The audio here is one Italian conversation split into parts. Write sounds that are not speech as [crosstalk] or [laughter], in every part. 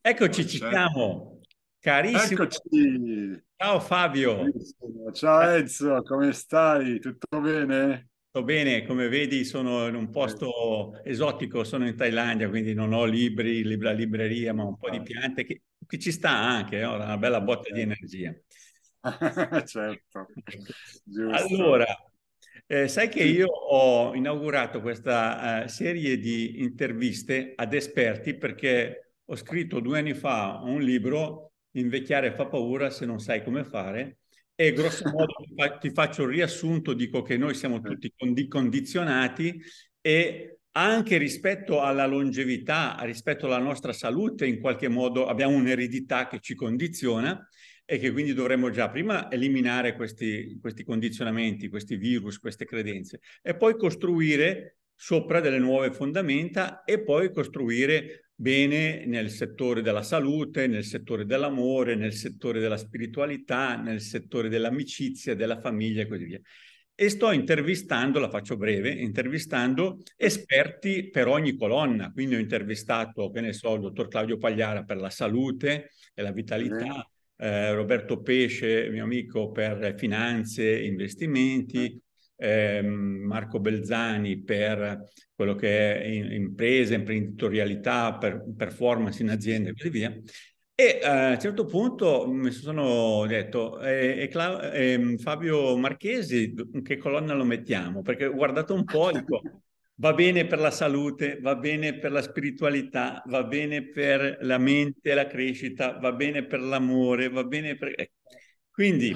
Eccoci, ci siamo. Carissimo. Eccoci. Ciao Fabio. Ciao Enzo, come stai? Tutto bene? Sto bene, come vedi sono in un posto esotico, sono in Thailandia, quindi non ho libri, la libreria, ma un po' di piante che, che ci sta anche, no? una bella botta di energia. [laughs] certo. [laughs] Giusto. Allora, eh, sai che io ho inaugurato questa uh, serie di interviste ad esperti perché ho scritto due anni fa un libro, Invecchiare fa paura se non sai come fare, e grosso [laughs] modo ti faccio il riassunto, dico che noi siamo tutti condizionati e anche rispetto alla longevità, rispetto alla nostra salute, in qualche modo abbiamo un'eredità che ci condiziona e che quindi dovremmo già prima eliminare questi, questi condizionamenti, questi virus, queste credenze e poi costruire sopra delle nuove fondamenta e poi costruire bene nel settore della salute, nel settore dell'amore, nel settore della spiritualità, nel settore dell'amicizia, della famiglia e così via. E sto intervistando, la faccio breve, intervistando esperti per ogni colonna. Quindi ho intervistato, che ne so, il dottor Claudio Pagliara per la salute e la vitalità, eh, Roberto Pesce, mio amico, per finanze e investimenti, eh, Marco Belzani per quello che è in, impresa, imprenditorialità, per performance in azienda e così via. E uh, a un certo punto mi sono detto, e, e, Cla- e Fabio Marchesi, in che colonna lo mettiamo? Perché ho guardato un po', dico, [laughs] va bene per la salute, va bene per la spiritualità, va bene per la mente e la crescita, va bene per l'amore, va bene per... Ecco. Quindi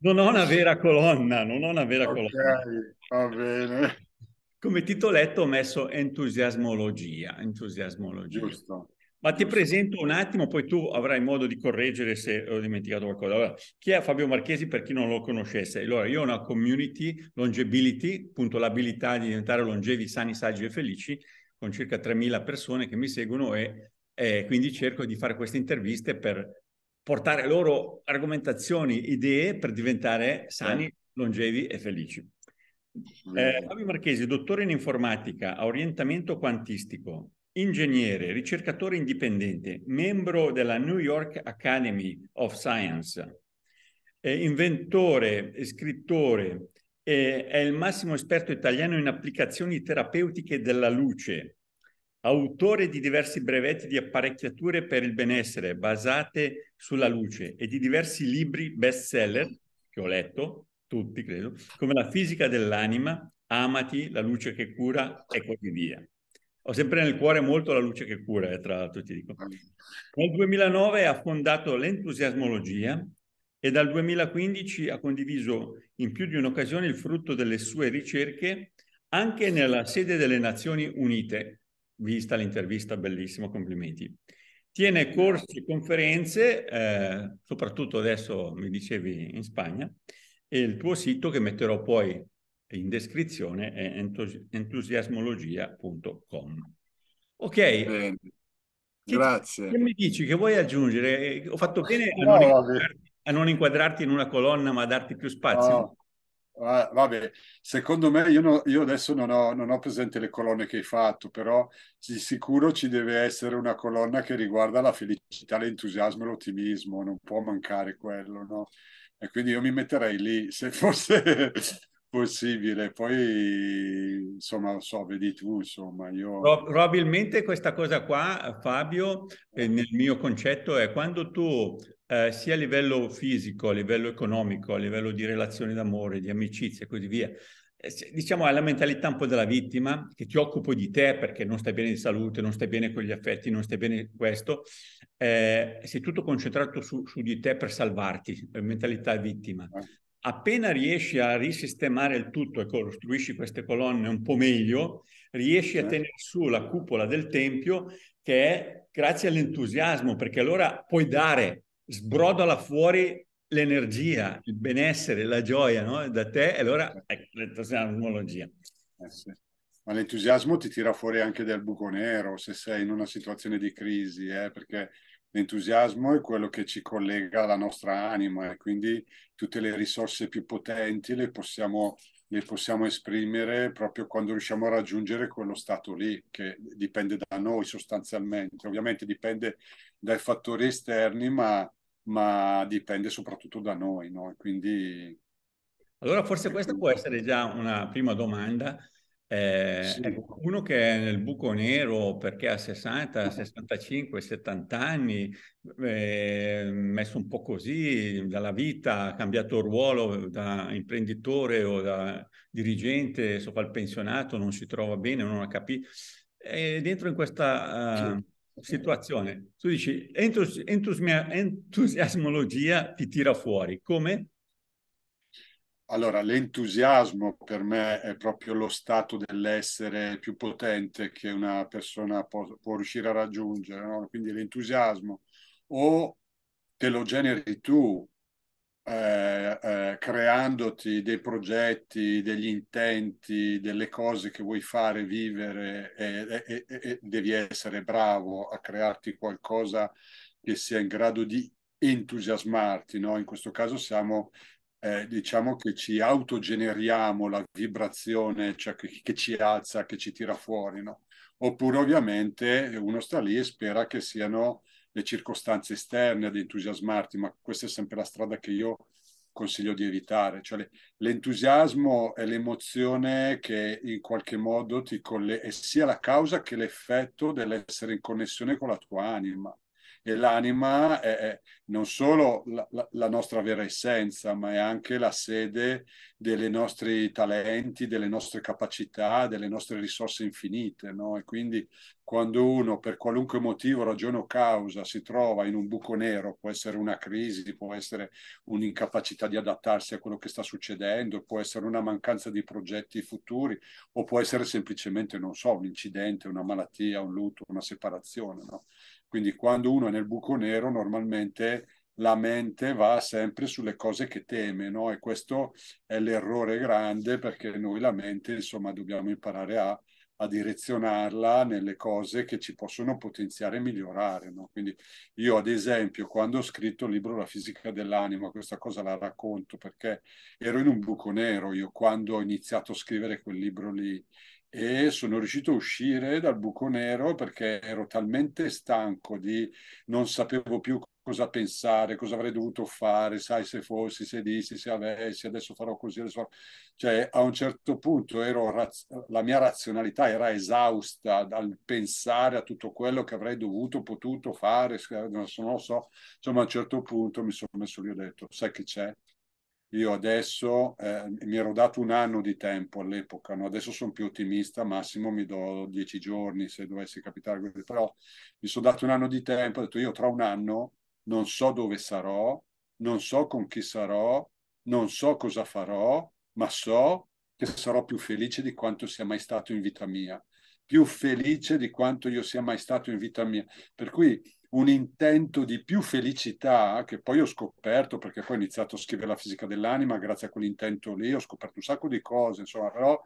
non ho una vera colonna, non ho una vera okay, colonna. Va bene. Come titoletto ho messo entusiasmologia, entusiasmologia. Giusto. Ma ti presento un attimo, poi tu avrai modo di correggere se ho dimenticato qualcosa. Allora, chi è Fabio Marchesi per chi non lo conoscesse? Allora, io ho una community longevity, appunto l'abilità di diventare longevi, sani, saggi e felici, con circa 3.000 persone che mi seguono e, e quindi cerco di fare queste interviste per portare loro argomentazioni, idee per diventare sani, longevi e felici. Eh, Fabio Marchesi, dottore in informatica, a orientamento quantistico, ingegnere, ricercatore indipendente, membro della New York Academy of Science, eh, inventore scrittore, eh, è il massimo esperto italiano in applicazioni terapeutiche della luce, autore di diversi brevetti di apparecchiature per il benessere basate sulla luce e di diversi libri bestseller che ho letto, tutti credo, come La fisica dell'anima, Amati, La luce che cura e così via. Ho sempre nel cuore molto la luce che cura, eh, tra l'altro ti dico. Nel 2009 ha fondato l'entusiasmologia e dal 2015 ha condiviso in più di un'occasione il frutto delle sue ricerche anche nella sede delle Nazioni Unite. Vista l'intervista, bellissimo, complimenti. Tiene corsi e conferenze, eh, soprattutto adesso mi dicevi in Spagna, e il tuo sito che metterò poi in descrizione è entusiasmologia.com. Ok. Bene. Grazie. Che, mi dici? Che vuoi aggiungere? Ho fatto bene a, no, non inquadrarti, a, non inquadrarti, in una colonna, ma a darti più spazio? No. Ah, vabbè, secondo me io, no, io adesso non ho, non ho, presente le colonne che hai fatto, però di sicuro ci deve essere una colonna che riguarda la felicità, l'entusiasmo e l'ottimismo, non può mancare quello, no? E quindi io mi metterei lì, se fosse possibile. Poi, insomma, so, vedi tu, insomma, io... Probabilmente questa cosa qua, Fabio, eh, nel mio concetto è quando tu, eh, sia a livello fisico, a livello economico, a livello di relazioni d'amore, di amicizia e così via, eh, diciamo hai la mentalità un po' della vittima, che ti occupo di te perché non stai bene di salute, non stai bene con gli affetti, non stai bene questo, eh, sei tutto concentrato su, su, di te per salvarti, mentalità vittima. Eh appena riesci a risistemare il tutto e costruisci queste colonne un po' meglio, riesci a tenere su la cupola del tempio che è grazie all'entusiasmo, perché allora puoi dare, sbrodola fuori l'energia, il benessere, la gioia no? da te e allora ecco, l'entusiasmologia. Eh sì. Ma l'entusiasmo ti tira fuori anche del buco nero se sei in una situazione di crisi, eh? perché L'entusiasmo è quello che ci collega alla nostra anima e quindi tutte le risorse più potenti le possiamo le possiamo esprimere proprio quando riusciamo a raggiungere quello stato lì, che dipende da noi sostanzialmente. Ovviamente dipende dai fattori esterni, ma, ma dipende soprattutto da noi. No? Quindi, allora forse questa può essere già una prima domanda. Eh, sì. ecco, uno che è nel buco nero perché ha 60, 65, 70 anni, eh, messo un po' così dalla vita, ha cambiato ruolo da imprenditore o da dirigente, so, fa il pensionato, non si trova bene, non ha capito. È dentro in questa uh, situazione, tu dici entus, entusiasmologia ti tira fuori, come? Allora, l'entusiasmo per me è proprio lo stato dell'essere più potente che una persona può, può riuscire a raggiungere, no? quindi l'entusiasmo o te lo generi tu eh, eh, creandoti dei progetti, degli intenti, delle cose che vuoi fare, vivere e, e, e devi essere bravo a crearti qualcosa che sia in grado di entusiasmarti, no? In questo caso siamo eh, diciamo che ci autogeneriamo la vibrazione cioè che, che, ci alza, che ci tira fuori, no? Oppure ovviamente uno sta lì e spera che siano le circostanze esterne ad entusiasmarti, ma questa è sempre la strada che io consiglio di evitare. Cioè, l'entusiasmo è l'emozione che in qualche modo ti colle- è sia la causa che l'effetto dell'essere in connessione con la tua anima e l'anima è, non solo la, la, la, nostra vera essenza, ma è anche la sede dei nostri talenti, delle nostre capacità, delle nostre risorse infinite. No? E quindi quando uno per qualunque motivo, ragione o causa si trova in un buco nero, può essere una crisi, può essere un'incapacità di adattarsi a quello che sta succedendo, può essere una mancanza di progetti futuri o può essere semplicemente, non so, un incidente, una malattia, un lutto, una separazione. No? Quindi quando uno è nel buco nero, normalmente la mente va sempre sulle cose che teme, no? E questo è l'errore grande perché noi la mente, insomma, dobbiamo imparare a, a direzionarla nelle cose che ci possono potenziare e migliorare, no? Quindi io, ad esempio, quando ho scritto il libro La fisica dell'anima, questa cosa la racconto perché ero in un buco nero io quando ho iniziato a scrivere quel libro lì e sono riuscito a uscire dal buco nero perché ero talmente stanco di non sapevo più cosa pensare, cosa avrei dovuto fare, sai se fossi, se dissi, se avessi, adesso farò così, adesso Cioè a un certo punto ero, la mia razionalità era esausta dal pensare a tutto quello che avrei dovuto, potuto fare, non lo so, insomma a un certo punto mi sono messo lì e ho detto, sai che c'è? Io adesso eh, mi ero dato un anno di tempo all'epoca, no? adesso sono più ottimista, massimo mi do dieci giorni se dovessi capitare, però mi sono dato un anno di tempo, ho detto io tra un anno non so dove sarò, non so con chi sarò, non so cosa farò, ma so che sarò più felice di quanto sia mai stato in vita mia, più felice di quanto io sia mai stato in vita mia. Per cui un intento di più felicità che poi ho scoperto perché poi ho iniziato a scrivere la fisica dell'anima grazie a quell'intento lì ho scoperto un sacco di cose insomma però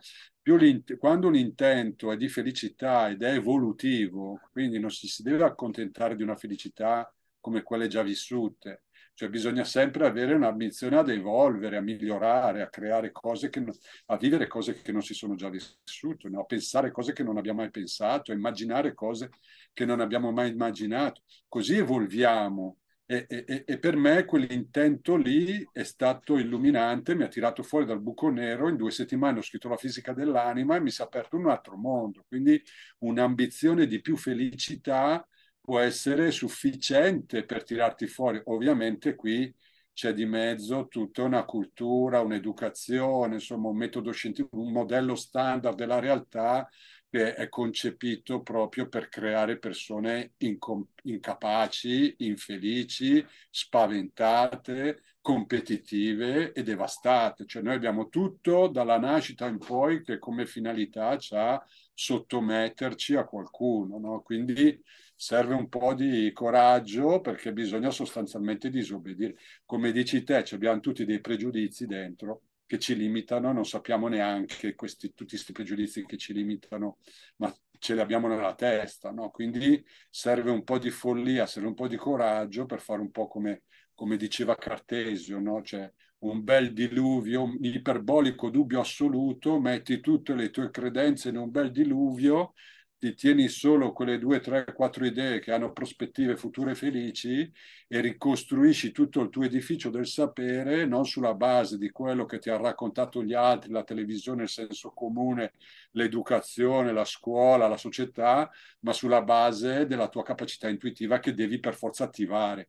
quando un intento è di felicità ed è evolutivo quindi non si, si deve accontentare di una felicità come quelle già vissute cioè bisogna sempre avere un'ambizione ad evolvere, a migliorare, a creare cose che, a vivere cose che non si sono già vissute, no? a pensare cose che non abbiamo mai pensato, a immaginare cose che non abbiamo mai immaginato. Così evolviamo. E, e, e, per me quell'intento lì è stato illuminante, mi ha tirato fuori dal buco nero, in due settimane ho scritto la fisica dell'anima e mi si è aperto un altro mondo, quindi un'ambizione di più felicità può essere sufficiente per tirarti fuori. Ovviamente qui c'è di mezzo tutta una cultura, un'educazione, insomma un metodo scientifico, un modello standard della realtà che è concepito proprio per creare persone incapaci, infelici, spaventate, competitive e devastate. Cioè noi abbiamo tutto dalla nascita in poi che come finalità ha sottometterci a qualcuno, no? Quindi serve un po' di coraggio perché bisogna sostanzialmente disobbedire. Come dici te, abbiamo tutti dei pregiudizi dentro che ci limitano, non sappiamo neanche questi, tutti questi pregiudizi che ci limitano, ma ce li abbiamo nella testa, no? Quindi serve un po' di follia, serve un po' di coraggio per fare un po' come, come diceva Cartesio, no? Cioè un bel diluvio, un iperbolico dubbio assoluto, metti tutte le tue credenze in un bel diluvio, ti tieni solo quelle due, tre, quattro idee che hanno prospettive future felici e ricostruisci tutto il tuo edificio del sapere non sulla base di quello che ti hanno raccontato gli altri, la televisione, il senso comune, l'educazione, la scuola, la società, ma sulla base della tua capacità intuitiva che devi per forza attivare.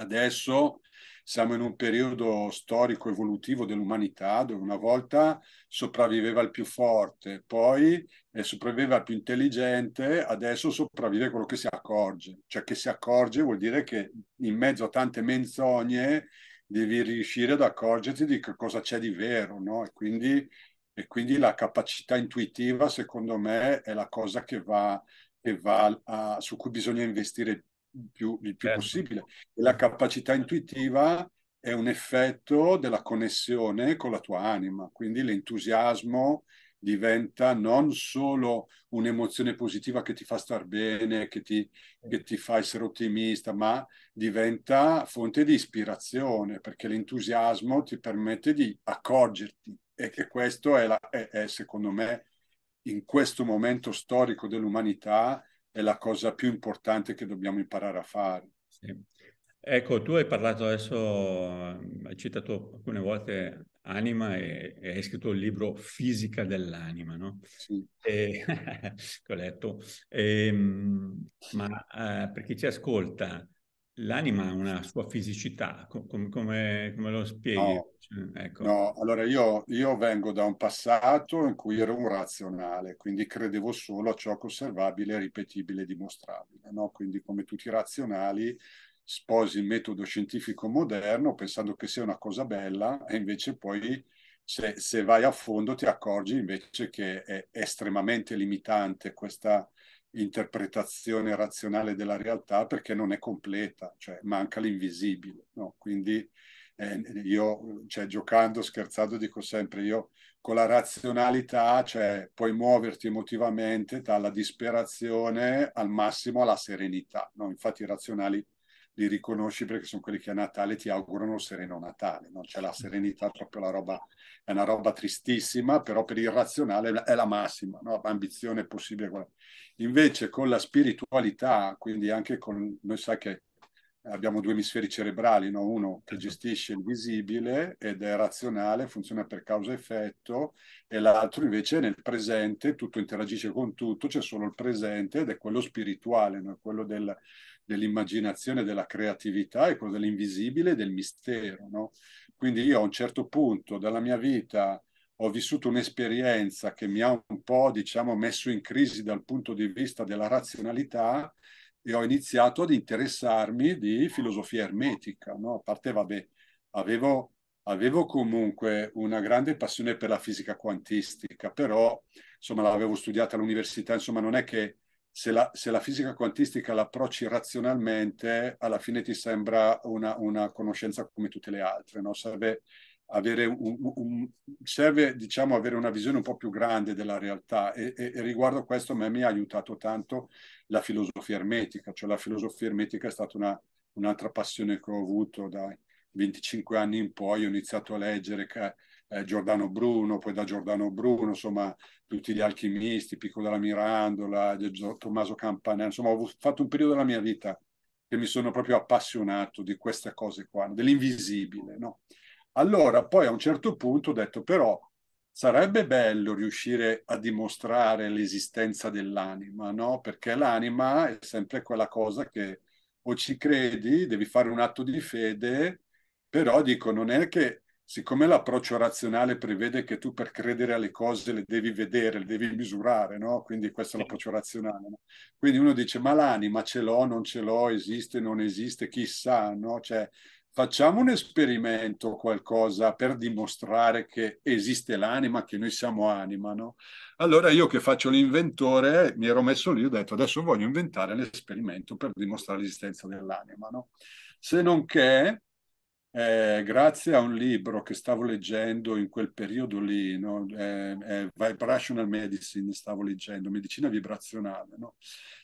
Adesso siamo in un periodo storico evolutivo dell'umanità dove una volta sopravviveva il più forte, poi eh, sopravviveva il più intelligente, adesso sopravvive quello che si accorge. Cioè che si accorge vuol dire che in mezzo a tante menzogne devi riuscire ad accorgerti di che cosa c'è di vero, no? E quindi, e quindi la capacità intuitiva, secondo me, è la cosa che va, che va a, su cui bisogna investire più, il più certo. possibile. E la capacità intuitiva è un effetto della connessione con la tua anima, quindi l'entusiasmo diventa non solo un'emozione positiva che ti fa star bene, che ti, che ti fa essere ottimista, ma diventa fonte di ispirazione, perché l'entusiasmo ti permette di accorgerti e che questo è, la, è, è secondo me, in questo momento storico dell'umanità, è la cosa più importante che dobbiamo imparare a fare. Sì. Ecco, tu hai parlato adesso, hai citato alcune volte anima e, e hai scritto il libro Fisica dell'anima, no? Sì. E, [laughs] che ho letto. E, ehm, ma eh, per chi ci ascolta, l'anima ha una sua fisicità, com- come, come, lo spieghi? No, cioè, ecco. no allora io, io, vengo da un passato in cui ero un razionale, quindi credevo solo a ciò che osservabile, ripetibile e dimostrabile. No? Quindi come tutti i razionali sposi il metodo scientifico moderno pensando che sia una cosa bella e invece poi se, se vai a fondo ti accorgi invece che è estremamente limitante questa interpretazione razionale della realtà perché non è completa, cioè manca l'invisibile. No? Quindi eh, io, cioè, giocando, scherzando, dico sempre, io con la razionalità, cioè puoi muoverti emotivamente dalla disperazione al massimo alla serenità. No? Infatti i razionali li riconosci perché sono quelli che a Natale ti augurano sereno Natale. No? C'è la serenità, proprio la roba, è una roba tristissima, però per il razionale è la massima, no? ambizione possibile. Invece con la spiritualità, quindi anche con, noi sai che abbiamo due emisferi cerebrali, no? uno che certo. gestisce il visibile ed è razionale, funziona per causa-effetto, e l'altro invece nel presente, tutto interagisce con tutto, c'è solo il presente ed è quello spirituale, no? quello del, dell'immaginazione, della creatività e quello dell'invisibile e del mistero. No? Quindi io a un certo punto della mia vita ho vissuto un'esperienza che mi ha un po', diciamo, messo in crisi dal punto di vista della razionalità e ho iniziato ad interessarmi di filosofia ermetica. No? A parte, vabbè, avevo, avevo comunque una grande passione per la fisica quantistica, però insomma l'avevo studiata all'università, insomma non è che se la, se la, fisica quantistica l'approcci razionalmente, alla fine ti sembra una, una conoscenza come tutte le altre, no? serve, avere un, un, serve diciamo, avere una visione un po' più grande della realtà e, e, e, riguardo a questo a me mi ha aiutato tanto la filosofia ermetica, cioè la filosofia ermetica è stata una, un'altra passione che ho avuto dai 25 anni in poi, ho iniziato a leggere eh, Giordano Bruno, poi da Giordano Bruno, insomma, tutti gli alchimisti, Pico della Mirandola, Tommaso Campanella, insomma, ho fatto un periodo della mia vita che mi sono proprio appassionato di queste cose qua, dell'invisibile, no? Allora, poi a un certo punto ho detto, però, sarebbe bello riuscire a dimostrare l'esistenza dell'anima, no? Perché l'anima è sempre quella cosa che o ci credi, devi fare un atto di fede, però dico, non è che siccome l'approccio razionale prevede che tu per credere alle cose le devi vedere, le devi misurare, no? Quindi questo è l'approccio razionale. No? Quindi uno dice, ma l'anima ce l'ho, non ce l'ho, esiste, non esiste, chissà, no? Cioè, facciamo un esperimento, qualcosa per dimostrare che esiste l'anima, che noi siamo anima, no? Allora io che faccio l'inventore mi ero messo lì, ho detto adesso voglio inventare l'esperimento per dimostrare l'esistenza dell'anima, no? Se non che eh, grazie a un libro che stavo leggendo in quel periodo lì, no? eh, eh, Vibrational Medicine, stavo leggendo, medicina vibrazionale, no?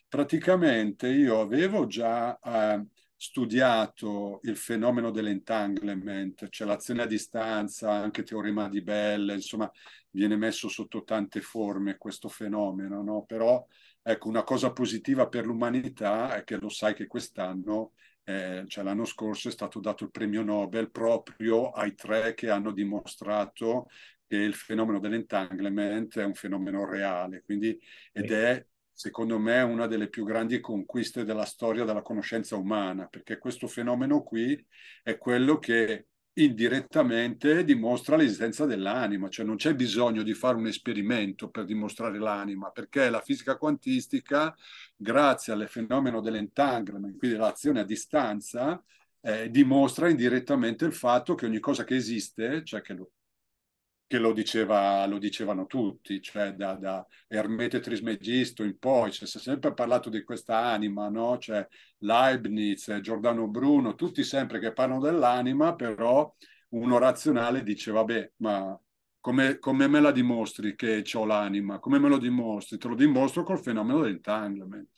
praticamente io avevo già eh, studiato il fenomeno dell'entanglement, cioè l'azione a distanza, anche teorema di Bell, insomma, viene messo sotto tante forme questo fenomeno, no? Però ecco, una cosa positiva per l'umanità è che lo sai che quest'anno, eh, cioè l'anno scorso, è stato dato il premio Nobel proprio ai tre che hanno dimostrato che il fenomeno dell'entanglement è un fenomeno reale, quindi, ed è secondo me una delle più grandi conquiste della storia della conoscenza umana, perché questo fenomeno qui è quello che indirettamente dimostra l'esistenza dell'anima, cioè non c'è bisogno di fare un esperimento per dimostrare l'anima, perché la fisica quantistica, grazie al fenomeno dell'entanglement, quindi dell'azione a distanza, eh, dimostra indirettamente il fatto che ogni cosa che esiste, cioè che lo, che lo, diceva, lo dicevano tutti, cioè da, da Ermete Trismegisto in poi, cioè, si è sempre parlato di questa anima, no? Cioè Leibniz, Giordano Bruno, tutti sempre che parlano dell'anima, però uno razionale dice, vabbè, ma come, come me la dimostri che ho l'anima? Come me lo dimostri? Te lo dimostro col fenomeno dell'entanglement.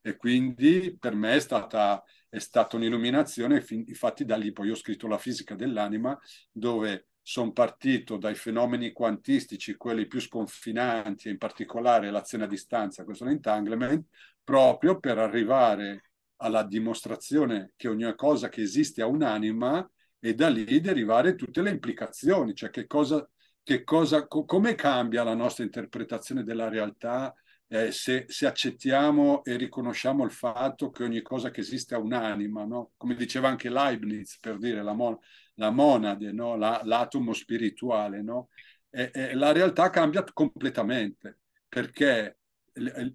E quindi per me è stata, è stata un'illuminazione, infatti da lì poi ho scritto la fisica dell'anima, dove sono partito dai fenomeni quantistici, quelli più sconfinanti, in particolare l'azione a distanza, questo l'entanglement, proprio per arrivare alla dimostrazione che ogni cosa che esiste ha un'anima e da lì derivare tutte le implicazioni, cioè che cosa, che cosa, co- come cambia la nostra interpretazione della realtà eh, se, se, accettiamo e riconosciamo il fatto che ogni cosa che esiste ha un'anima, no? come diceva anche Leibniz, per dire la, mon- la monade, no? la, l'atomo spirituale, no? e, e la realtà cambia completamente, perché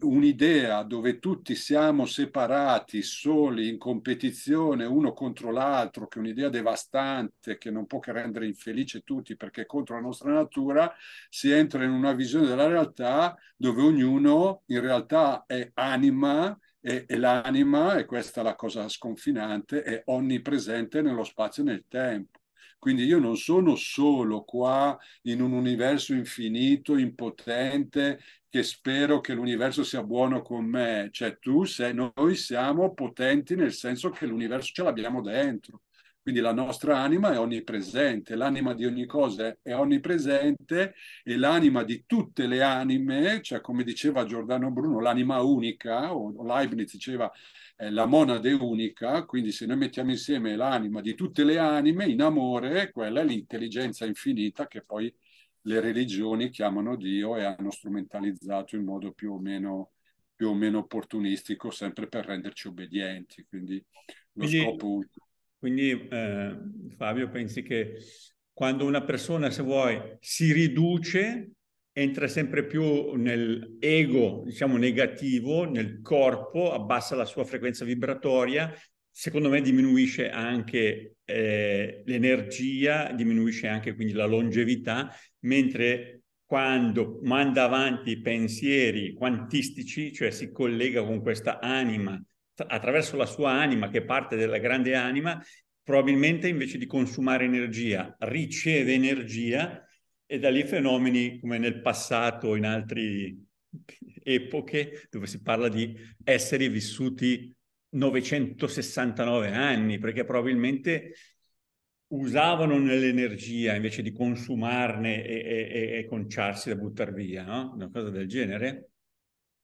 un'idea dove tutti siamo separati, soli, in competizione uno contro l'altro, che è un'idea devastante, che non può che rendere infelice tutti perché è contro la nostra natura, si entra in una visione della realtà dove ognuno in realtà è anima e, e l'anima, e questa è la cosa sconfinante, è onnipresente nello spazio e nel tempo. Quindi io non sono solo qua in un universo infinito, impotente, che spero che l'universo sia buono con me. Cioè tu sei, noi siamo potenti nel senso che l'universo ce l'abbiamo dentro. Quindi la nostra anima è onnipresente, l'anima di ogni cosa è onnipresente e l'anima di tutte le anime, cioè come diceva Giordano Bruno, l'anima unica, o Leibniz diceva eh, la monade unica, quindi se noi mettiamo insieme l'anima di tutte le anime in amore, quella è l'intelligenza infinita che poi le religioni chiamano Dio e hanno strumentalizzato in modo più o meno, più o meno opportunistico, sempre per renderci obbedienti. Quindi lo quindi, scopo ultimo quindi eh, Fabio, pensi che quando una persona, se vuoi, si riduce, entra sempre più nell'ego, diciamo, negativo, nel corpo, abbassa la sua frequenza vibratoria, secondo me diminuisce anche eh, l'energia, diminuisce anche quindi la longevità, mentre quando manda avanti pensieri quantistici, cioè si collega con questa anima attraverso la sua anima, che parte dalla grande anima, probabilmente invece di consumare energia, riceve energia e da lì fenomeni come nel passato, in altre epoche, dove si parla di esseri vissuti 969 anni, perché probabilmente usavano nell'energia invece di consumarne e, e, e conciarsi da buttare via, no? Una cosa del genere.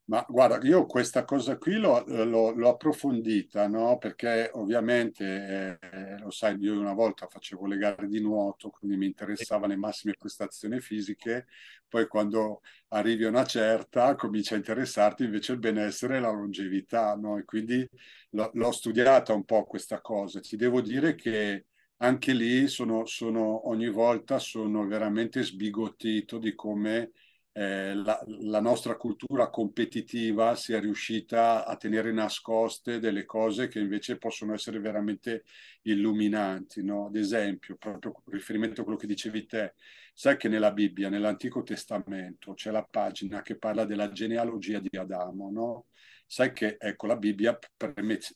Ma guarda, io questa cosa qui l'ho, l'ho, approfondita, no? Perché ovviamente, eh, lo sai, io una volta facevo le gare di nuoto, quindi mi interessavano le massime prestazioni fisiche, poi quando arrivi a una certa comincia a interessarti invece il benessere e la longevità, no? E quindi l'ho studiata un po' questa cosa. Ti devo dire che anche lì sono, sono ogni volta sono veramente sbigottito di come eh, la, la, nostra cultura competitiva sia riuscita a tenere nascoste delle cose che invece possono essere veramente illuminanti. No? Ad esempio, proprio riferimento a quello che dicevi te, sai che nella Bibbia, nell'Antico Testamento, c'è la pagina che parla della genealogia di Adamo, no? sai che ecco la Bibbia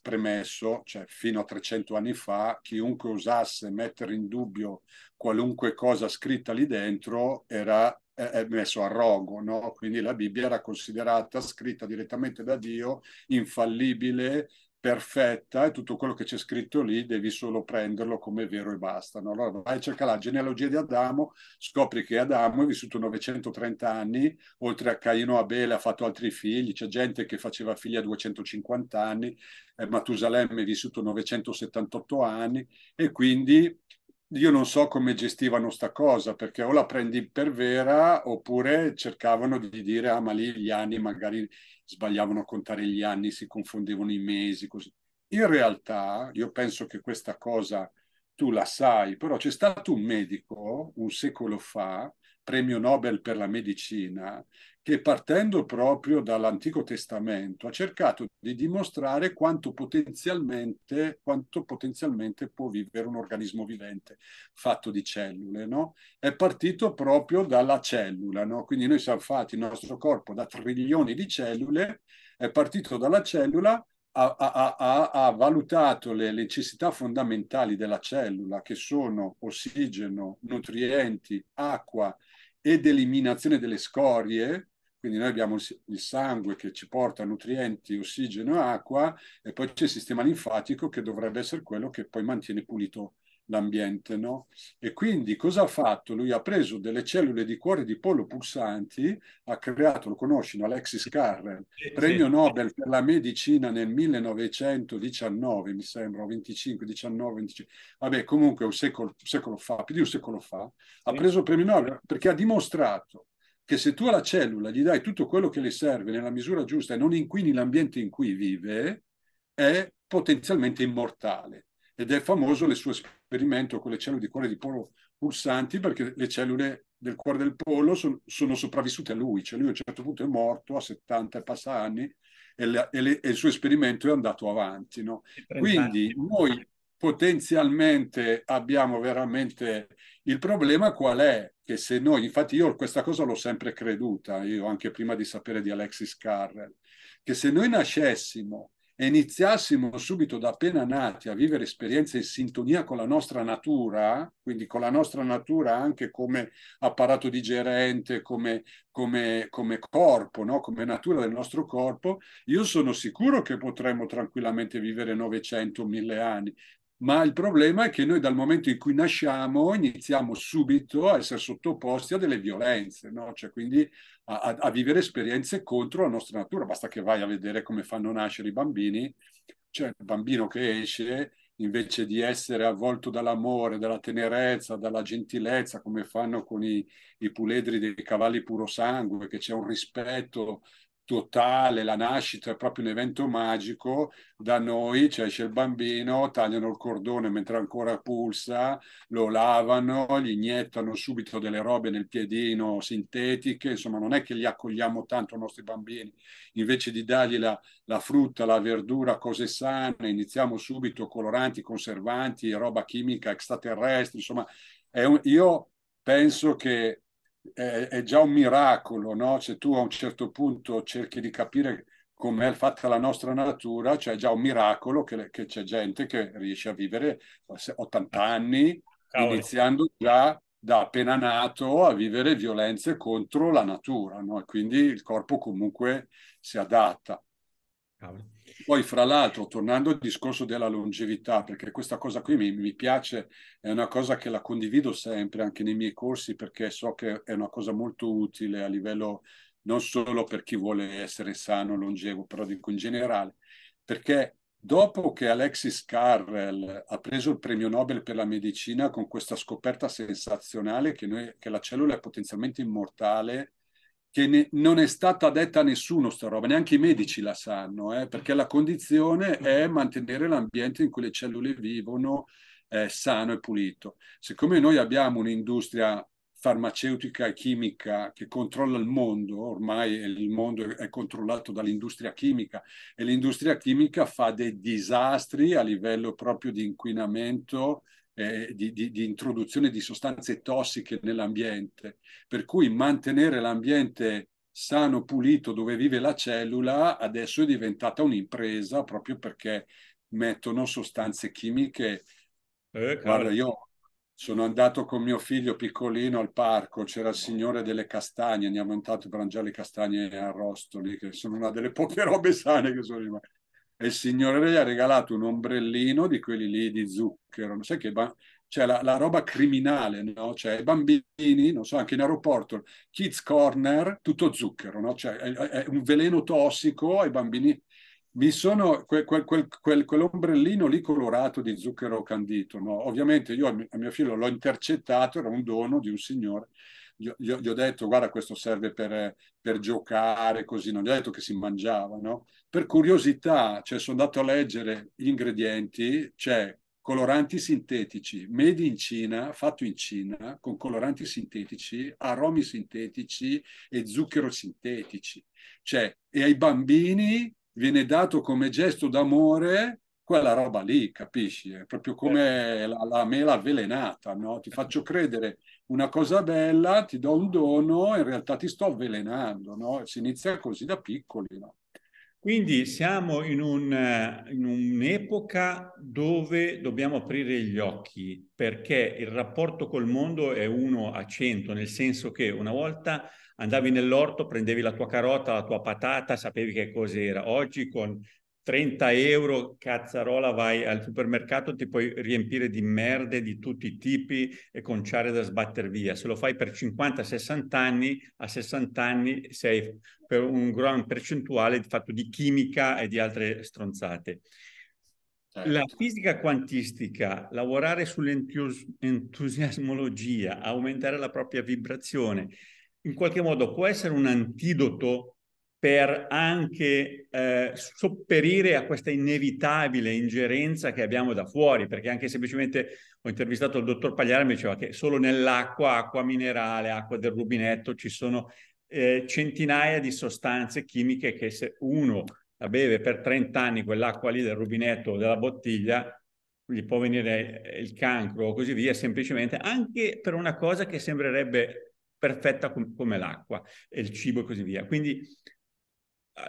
premesso, cioè fino a 300 anni fa, chiunque osasse mettere in dubbio qualunque cosa scritta lì dentro era è messo a rogo, no? quindi la Bibbia era considerata scritta direttamente da Dio, infallibile, perfetta e tutto quello che c'è scritto lì devi solo prenderlo come vero e basta. No? Allora vai a cercare la genealogia di Adamo, scopri che Adamo è vissuto 930 anni, oltre a Caino Abele ha fatto altri figli, c'è gente che faceva figli a 250 anni, eh, Matusalemme è vissuto 978 anni e quindi io non so come gestivano sta cosa, perché o la prendi per vera oppure cercavano di dire, ah ma lì gli anni magari sbagliavano a contare gli anni, si confondevano i mesi, così. In realtà io penso che questa cosa tu la sai, però c'è stato un medico un secolo fa, premio Nobel per la medicina, che partendo proprio dall'Antico Testamento ha cercato di dimostrare quanto potenzialmente, quanto potenzialmente può vivere un organismo vivente fatto di cellule. No? È partito proprio dalla cellula, no? quindi noi siamo fatti il nostro corpo da trilioni di cellule, è partito dalla cellula ha, ha, ha, ha, valutato le necessità fondamentali della cellula, che sono ossigeno, nutrienti, acqua ed eliminazione delle scorie, quindi noi abbiamo il sangue che ci porta nutrienti, ossigeno e acqua e poi c'è il sistema linfatico che dovrebbe essere quello che poi mantiene pulito l'ambiente, no? E quindi cosa ha fatto? Lui ha preso delle cellule di cuore di pollo pulsanti, ha creato, lo conosci, Alexis Carrel, sì, premio sì. Nobel per la medicina nel 1919, mi sembra, 25, 19, 25, vabbè, comunque un secolo, un secolo fa, più di un secolo fa, ha preso il premio Nobel perché ha dimostrato che se tu alla cellula gli dai tutto quello che le serve nella misura giusta e non inquini l'ambiente in cui vive, è potenzialmente immortale. Ed è famoso il suo esperimento con le cellule di cuore di pollo pulsanti perché le cellule del cuore del pollo son, sono sopravvissute a lui, cioè lui a un certo punto è morto a 70 e passa anni e, le, e, le, e il suo esperimento è andato avanti. No? Quindi noi potenzialmente abbiamo veramente il problema qual è? Che se noi, infatti io questa cosa l'ho sempre creduta, io anche prima di sapere di Alexis Carrel, che se noi nascessimo e iniziassimo subito da appena nati a vivere esperienze in sintonia con la nostra natura, quindi con la nostra natura anche come apparato digerente, come, come, come corpo, no? come natura del nostro corpo, io sono sicuro che potremmo tranquillamente vivere 900, 1000 anni, ma il problema è che noi dal momento in cui nasciamo iniziamo subito a essere sottoposti a delle violenze, no? cioè quindi a, a, vivere esperienze contro la nostra natura. Basta che vai a vedere come fanno nascere i bambini, cioè il bambino che esce invece di essere avvolto dall'amore, dalla tenerezza, dalla gentilezza, come fanno con i, i puledri dei cavalli puro sangue, che c'è un rispetto totale, la nascita è proprio un evento magico, da noi cioè, c'è il bambino, tagliano il cordone mentre ancora pulsa, lo lavano, gli iniettano subito delle robe nel piedino sintetiche, insomma non è che li accogliamo tanto i nostri bambini, invece di dargli la, la frutta, la verdura, cose sane, iniziamo subito coloranti, conservanti, roba chimica extraterrestre, insomma un, io penso che è, è già un miracolo, no? Se tu a un certo punto cerchi di capire com'è fatta la nostra natura, c'è già un miracolo che, che c'è gente che riesce a vivere 80 anni, Cavolo. iniziando già da appena nato a vivere violenze contro la natura, no? E quindi il corpo comunque si adatta. Cavolo. Poi, fra l'altro, tornando al discorso della longevità, perché questa cosa qui mi, mi, piace, è una cosa che la condivido sempre anche nei miei corsi, perché so che è una cosa molto utile a livello non solo per chi vuole essere sano, longevo, però dico in generale, perché dopo che Alexis Carrel ha preso il premio Nobel per la medicina con questa scoperta sensazionale che, noi, che la cellula è potenzialmente immortale che ne, non è stata detta a nessuno sta roba, neanche i medici la sanno, eh, perché la condizione è mantenere l'ambiente in cui le cellule vivono eh, sano e pulito. Siccome noi abbiamo un'industria farmaceutica e chimica che controlla il mondo, ormai il mondo è controllato dall'industria chimica e l'industria chimica fa dei disastri a livello proprio di inquinamento eh, di, di, di, introduzione di sostanze tossiche nell'ambiente, per cui mantenere l'ambiente sano, pulito, dove vive la cellula, adesso è diventata un'impresa proprio perché mettono sostanze chimiche. Eh, Guarda, io sono andato con mio figlio piccolino al parco, c'era il signore delle castagne, andiamo entrato per mangiare le castagne arrostoli, che sono una delle poche [laughs] robe sane che sono rimaste. E il signore gli ha regalato un ombrellino di quelli lì di zucchero. Non sai che cioè la, la, roba criminale, no? Cioè i bambini, non so, anche in aeroporto, kids corner, tutto zucchero, no? Cioè è, è un veleno tossico ai bambini. Mi sono quel, quel, quel, quell'ombrellino lì colorato di zucchero candito, no? Ovviamente io a mio figlio l'ho intercettato, era un dono di un signore. Gli, gli, ho detto, guarda, questo serve per, per, giocare, così, non gli ho detto che si mangiava, no? Per curiosità, cioè sono andato a leggere gli ingredienti, c'è coloranti sintetici, made in Cina, fatto in Cina, con coloranti sintetici, aromi sintetici e zucchero sintetici. Cioè, e ai bambini viene dato come gesto d'amore quella roba lì, capisci? È proprio come la, la mela avvelenata, no? Ti faccio credere una cosa bella, ti do un dono, in realtà ti sto avvelenando, no? Si inizia così da piccoli, no? Quindi siamo in, un, in, un'epoca dove dobbiamo aprire gli occhi perché il rapporto col mondo è uno a cento, nel senso che una volta andavi nell'orto, prendevi la tua carota, la tua patata, sapevi che cos'era. Oggi con 30 euro, cazzarola, vai al supermercato, ti puoi riempire di merde di tutti i tipi e conciare da sbattere via. Se lo fai per 50-60 anni, a 60 anni sei per un gran percentuale fatto di chimica e di altre stronzate. Certo. La fisica quantistica, lavorare sull'entusiasmologia, aumentare la propria vibrazione, in qualche modo può essere un antidoto per anche eh, sopperire a questa inevitabile ingerenza che abbiamo da fuori, perché anche semplicemente ho intervistato il dottor Pagliara e mi diceva che solo nell'acqua, acqua minerale, acqua del rubinetto, ci sono eh, centinaia di sostanze chimiche che se uno la beve per 30 anni quell'acqua lì del rubinetto o della bottiglia, gli può venire il cancro o così via, semplicemente anche per una cosa che sembrerebbe perfetta com- come l'acqua e il cibo e così via. Quindi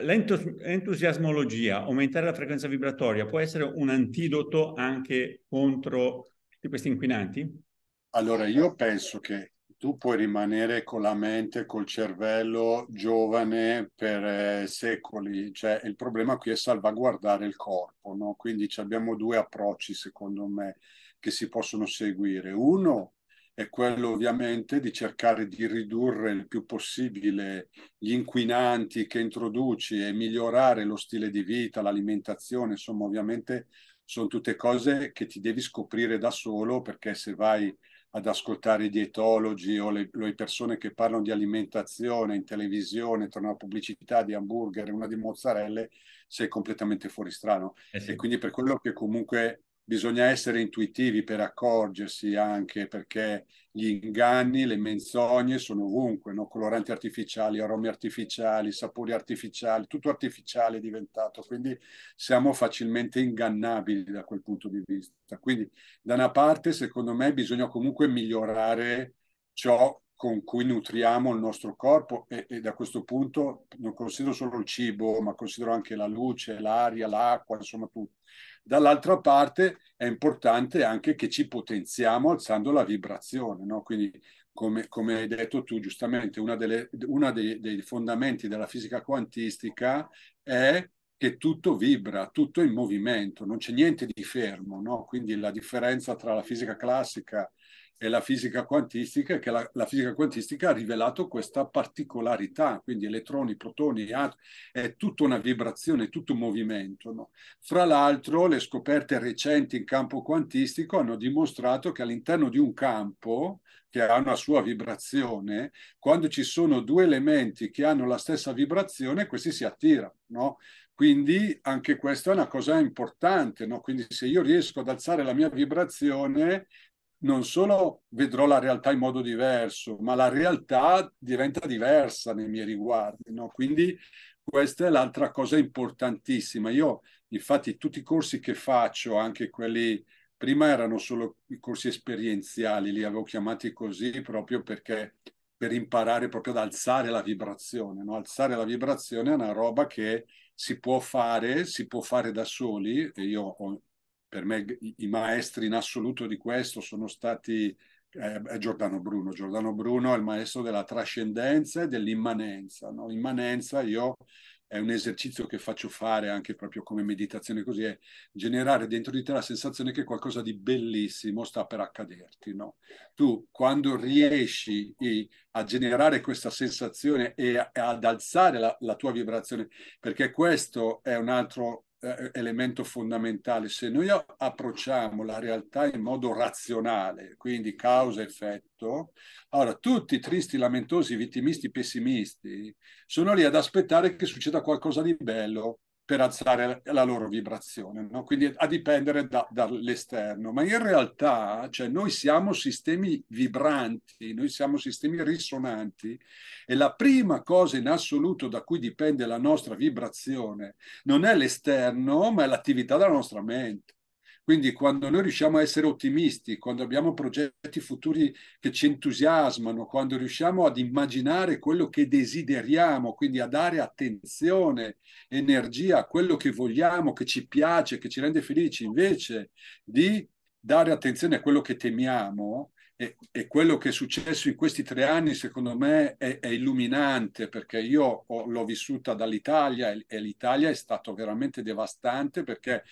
l'entusiasmologia, aumentare la frequenza vibratoria, può essere un antidoto anche contro questi inquinanti? Allora, io penso che tu puoi rimanere con la mente, col cervello giovane per eh, secoli, cioè il problema qui è salvaguardare il corpo, no? Quindi abbiamo due approcci, secondo me, che si possono seguire. Uno è quello ovviamente di cercare di ridurre il più possibile gli inquinanti che introduci e migliorare lo stile di vita, l'alimentazione, insomma ovviamente sono tutte cose che ti devi scoprire da solo perché se vai ad ascoltare i dietologi o le, le persone che parlano di alimentazione in televisione, tra una pubblicità di hamburger e una di mozzarelle, sei completamente fuori strano. Eh sì. E quindi per quello che comunque bisogna essere intuitivi per accorgersi anche perché gli inganni, le menzogne sono ovunque, no? coloranti artificiali, aromi artificiali, sapori artificiali, tutto artificiale è diventato, quindi siamo facilmente ingannabili da quel punto di vista. Quindi da una parte, secondo me, bisogna comunque migliorare ciò con cui nutriamo il nostro corpo e, e, da questo punto non considero solo il cibo, ma considero anche la luce, l'aria, l'acqua, insomma tutto. Dall'altra parte è importante anche che ci potenziamo alzando la vibrazione, no? quindi come, come, hai detto tu giustamente, uno dei, dei fondamenti della fisica quantistica è che tutto vibra, tutto è in movimento, non c'è niente di fermo, no? quindi la differenza tra la fisica classica e la fisica quantistica che la, la, fisica quantistica ha rivelato questa particolarità, quindi elettroni, protoni, atomi, è tutta una vibrazione, tutto un movimento. No? Fra l'altro le scoperte recenti in campo quantistico hanno dimostrato che all'interno di un campo che ha una sua vibrazione, quando ci sono due elementi che hanno la stessa vibrazione, questi si attirano. No? Quindi anche questa è una cosa importante, no? Quindi se io riesco ad alzare la mia vibrazione, non solo vedrò la realtà in modo diverso, ma la realtà diventa diversa nei miei riguardi. No? Quindi questa è l'altra cosa importantissima. Io, infatti, tutti i corsi che faccio, anche quelli prima erano solo i corsi esperienziali, li avevo chiamati così proprio perché per imparare proprio ad alzare la vibrazione. No? Alzare la vibrazione è una roba che si può fare, si può fare da soli, e io ho per me i maestri in assoluto di questo sono stati eh, Giordano Bruno. Giordano Bruno è il maestro della trascendenza e dell'immanenza. No? Immanenza io è un esercizio che faccio fare anche proprio come meditazione così, è generare dentro di te la sensazione che qualcosa di bellissimo sta per accaderti. No? Tu quando riesci a generare questa sensazione e ad alzare la, la tua vibrazione, perché questo è un altro eh, elemento fondamentale. Se noi approcciamo la realtà in modo razionale, quindi causa-effetto, allora tutti tristi, lamentosi, vittimisti, pessimisti sono lì ad aspettare che succeda qualcosa di bello per alzare la loro vibrazione, no? quindi a dipendere da, dall'esterno. Ma in realtà cioè, noi siamo sistemi vibranti, noi siamo sistemi risonanti e la prima cosa in assoluto da cui dipende la nostra vibrazione non è l'esterno, ma è l'attività della nostra mente. Quindi quando noi riusciamo a essere ottimisti, quando abbiamo progetti futuri che ci entusiasmano, quando riusciamo ad immaginare quello che desideriamo, quindi a dare attenzione, energia a quello che vogliamo, che ci piace, che ci rende felici, invece di dare attenzione a quello che temiamo, e, e, quello che è successo in questi tre anni, secondo me, è, è illuminante perché io ho, l'ho vissuta dall'Italia e, e l'Italia è stato veramente devastante perché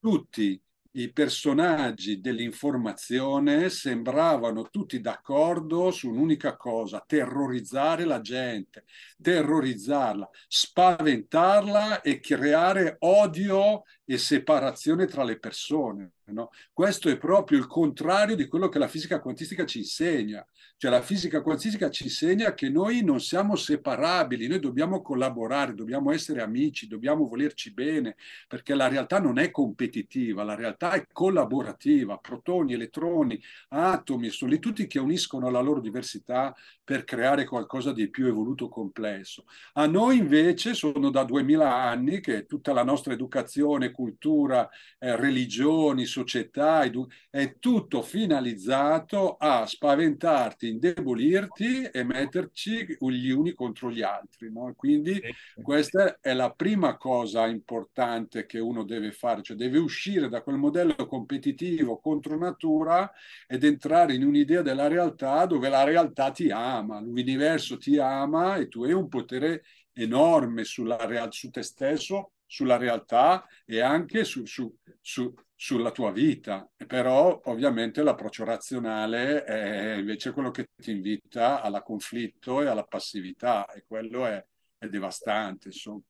tutti i personaggi dell'informazione sembravano tutti d'accordo su un'unica cosa, terrorizzare la gente, terrorizzarla, spaventarla e creare odio e separazione tra le persone. No? Questo è proprio il contrario di quello che la fisica quantistica ci insegna. Cioè la fisica quantistica ci insegna che noi non siamo separabili, noi dobbiamo collaborare, dobbiamo essere amici, dobbiamo volerci bene, perché la realtà non è competitiva, la realtà è collaborativa. Protoni, elettroni, atomi, sono lì tutti che uniscono la loro diversità per creare qualcosa di più evoluto complesso. A noi invece sono da duemila anni che tutta la nostra educazione, cultura, eh, religioni, società, è tutto finalizzato a spaventarti, indebolirti e metterci gli uni contro gli altri. No? Quindi questa è la prima cosa importante che uno deve fare, cioè deve uscire da quel modello competitivo contro natura ed entrare in un'idea della realtà dove la realtà ti ama, l'universo ti ama e tu hai un potere enorme sulla real- su te stesso sulla realtà e anche su, su, su, sulla tua vita. Però ovviamente l'approccio razionale è invece quello che ti invita alla conflitto e alla passività e quello è, è devastante. Insomma.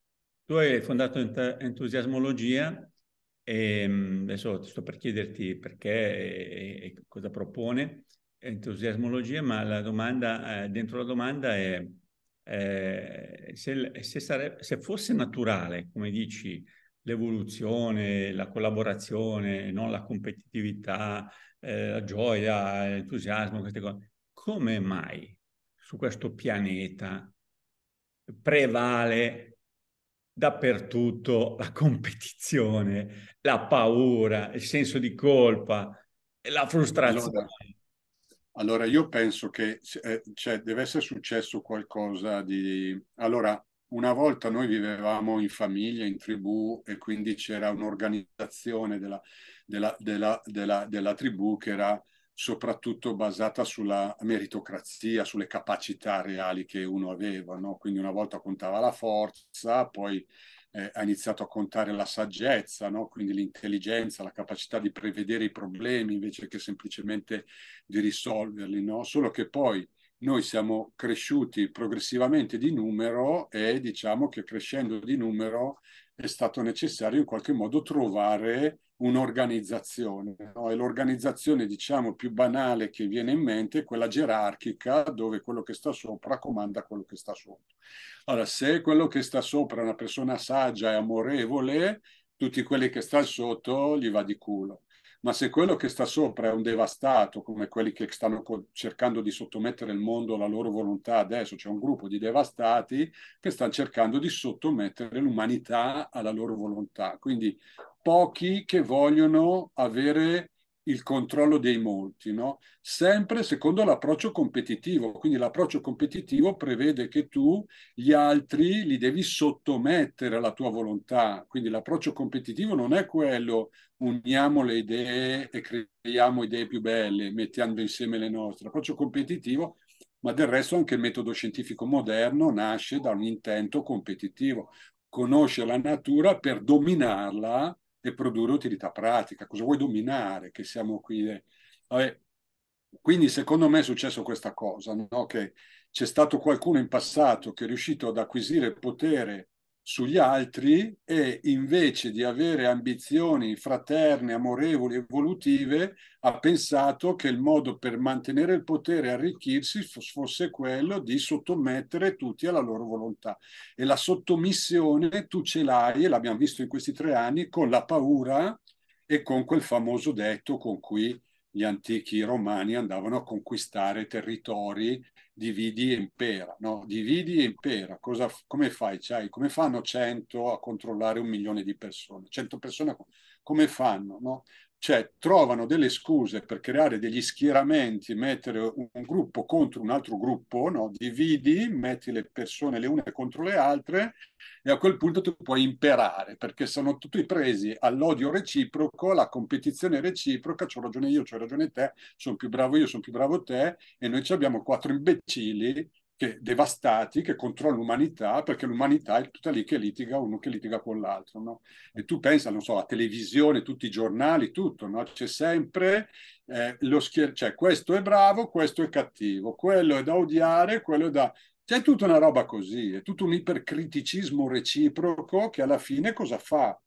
Tu hai fondato Entusiasmologia e mm, adesso sto per chiederti perché e, e cosa propone Entusiasmologia, ma la domanda, eh, dentro la domanda è eh, se, se, sare- se, fosse naturale, come dici, l'evoluzione, la collaborazione, non la competitività, eh, la gioia, l'entusiasmo, queste cose, come mai su questo pianeta prevale dappertutto la competizione, la paura, il senso di colpa, la frustrazione? Allora allora, io penso che eh, cioè, deve essere successo qualcosa di... Allora, una volta noi vivevamo in famiglia, in tribù e quindi c'era un'organizzazione della, della, della, della, della tribù che era soprattutto basata sulla meritocrazia, sulle capacità reali che uno aveva. No? Quindi una volta contava la forza, poi eh, ha iniziato a contare la saggezza, no? quindi l'intelligenza, la capacità di prevedere i problemi invece che semplicemente di risolverli, no? solo che poi noi siamo cresciuti progressivamente di numero e diciamo che crescendo di numero è stato necessario in qualche modo trovare un'organizzazione. No? E l'organizzazione, diciamo, più banale che viene in mente è quella gerarchica, dove quello che sta sopra comanda quello che sta sotto. Allora, se quello che sta sopra è una persona saggia e amorevole, tutti quelli che stanno sotto gli va di culo ma se quello che sta sopra è un devastato, come quelli che stanno cercando di sottomettere il mondo alla loro volontà, adesso c'è un gruppo di devastati che stanno cercando di sottomettere l'umanità alla loro volontà. Quindi pochi che vogliono avere il controllo dei molti, no? sempre secondo l'approccio competitivo. Quindi l'approccio competitivo prevede che tu gli altri li devi sottomettere alla tua volontà. Quindi l'approccio competitivo non è quello uniamo le idee e creiamo idee più belle, mettendo insieme le nostre. L'approccio competitivo, ma del resto anche il metodo scientifico moderno nasce da un intento competitivo conoscere la natura per dominarla e produrre utilità pratica. Cosa vuoi dominare? Che siamo qui. Eh? Vabbè. Quindi secondo me è successo questa cosa, no? che c'è stato qualcuno in passato che è riuscito ad acquisire potere sugli altri e invece di avere ambizioni fraterne, amorevoli, evolutive, ha pensato che il modo per mantenere il potere e arricchirsi fosse quello di sottomettere tutti alla loro volontà. E la sottomissione tu ce l'hai, e l'abbiamo visto in questi tre anni, con la paura e con quel famoso detto con cui gli antichi romani andavano a conquistare territori dividi e impera, no? Dividi e impera, Cosa, come fai? Cioè, come fanno 100 a controllare un milione di persone? 100 persone come fanno? No? Cioè, trovano delle scuse per creare degli schieramenti, mettere un, gruppo contro un altro gruppo, no? dividi, metti le persone le une contro le altre e a quel punto tu puoi imperare, perché sono tutti presi all'odio reciproco, alla competizione reciproca, c'ho ragione io, c'ho ragione te, sono più bravo io, sono più bravo te, e noi abbiamo quattro imbecilli che, devastati che controllano l'umanità perché l'umanità è tutta lì che litiga uno che litiga con l'altro. No? E tu pensa, non so, la televisione, tutti i giornali, tutto, no? c'è sempre eh, lo schier- cioè questo è bravo, questo è cattivo, quello è da odiare, quello è da... C'è tutta una roba così, è tutto un ipercriticismo reciproco che alla fine cosa fa?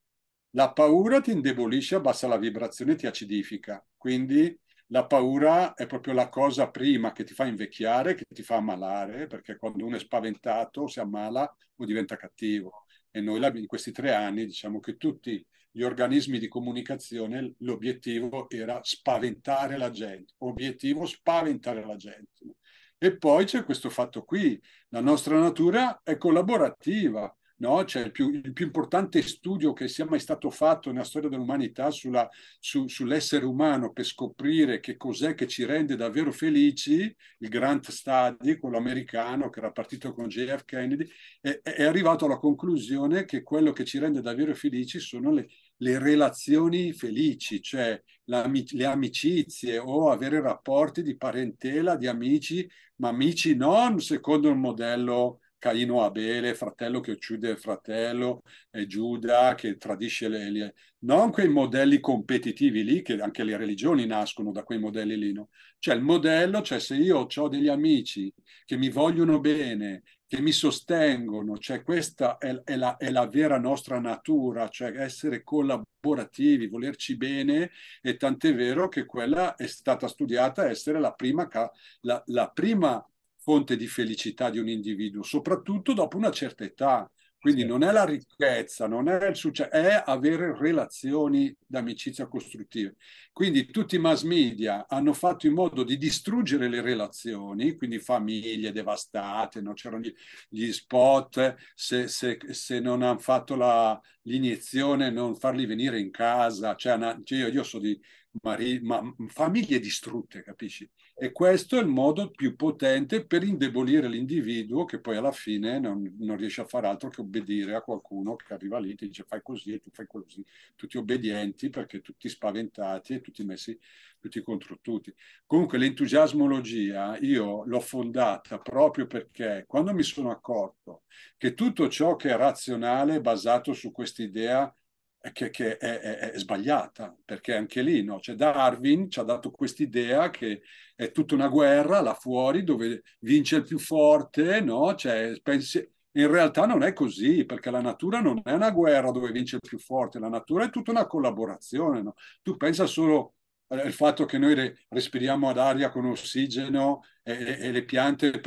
La paura ti indebolisce, abbassa la vibrazione, ti acidifica. Quindi la paura è proprio la cosa prima che ti fa invecchiare, che ti fa ammalare, perché quando uno è spaventato si ammala o diventa cattivo. E noi in questi tre anni diciamo che tutti gli organismi di comunicazione, l'obiettivo era spaventare la gente, obiettivo spaventare la gente. E poi c'è questo fatto qui, la nostra natura è collaborativa, no? Cioè il più, il più, importante studio che sia mai stato fatto nella storia dell'umanità sulla, su, sull'essere umano per scoprire che cos'è che ci rende davvero felici, il Grant Study, quello americano che era partito con JF Kennedy, è, è arrivato alla conclusione che quello che ci rende davvero felici sono le, le relazioni felici, cioè la, le amicizie o avere rapporti di parentela, di amici, ma amici non secondo il modello Caino Abele, fratello che uccide il fratello, e Giuda che tradisce le, le, non quei modelli competitivi lì, che anche le religioni nascono da quei modelli lì, no? Cioè il modello, cioè se io ho degli amici che mi vogliono bene, che mi sostengono, cioè questa è, è, la, è la vera nostra natura, cioè essere collaborativi, volerci bene, e tant'è vero che quella è stata studiata essere la prima, la, la prima fonte di felicità di un individuo, soprattutto dopo una certa età. Quindi non è la ricchezza, non è il successo, è avere relazioni d'amicizia costruttive. Quindi tutti i mass media hanno fatto in modo di distruggere le relazioni, quindi famiglie devastate, no? c'erano gli, gli spot, se, se, se, non hanno fatto la, l'iniezione non farli venire in casa, cioè, una, cioè io, io so di mari, ma, famiglie distrutte, capisci? E questo è il modo più potente per indebolire l'individuo che poi alla fine non, non, riesce a fare altro che obbedire a qualcuno che arriva lì e ti dice fai così e tu fai così, tutti obbedienti perché tutti spaventati e tutti messi tutti contro tutti. Comunque l'entusiasmologia io l'ho fondata proprio perché quando mi sono accorto che tutto ciò che è razionale è basato su quest'idea che, che è, è, è, sbagliata, perché anche lì no? cioè Darwin ci ha dato quest'idea che è tutta una guerra là fuori dove vince il più forte, no? cioè, pensi, in realtà non è così, perché la natura non è una guerra dove vince il più forte, la natura è tutta una collaborazione. No? Tu pensa solo al fatto che noi respiriamo ad aria con ossigeno e, e le piante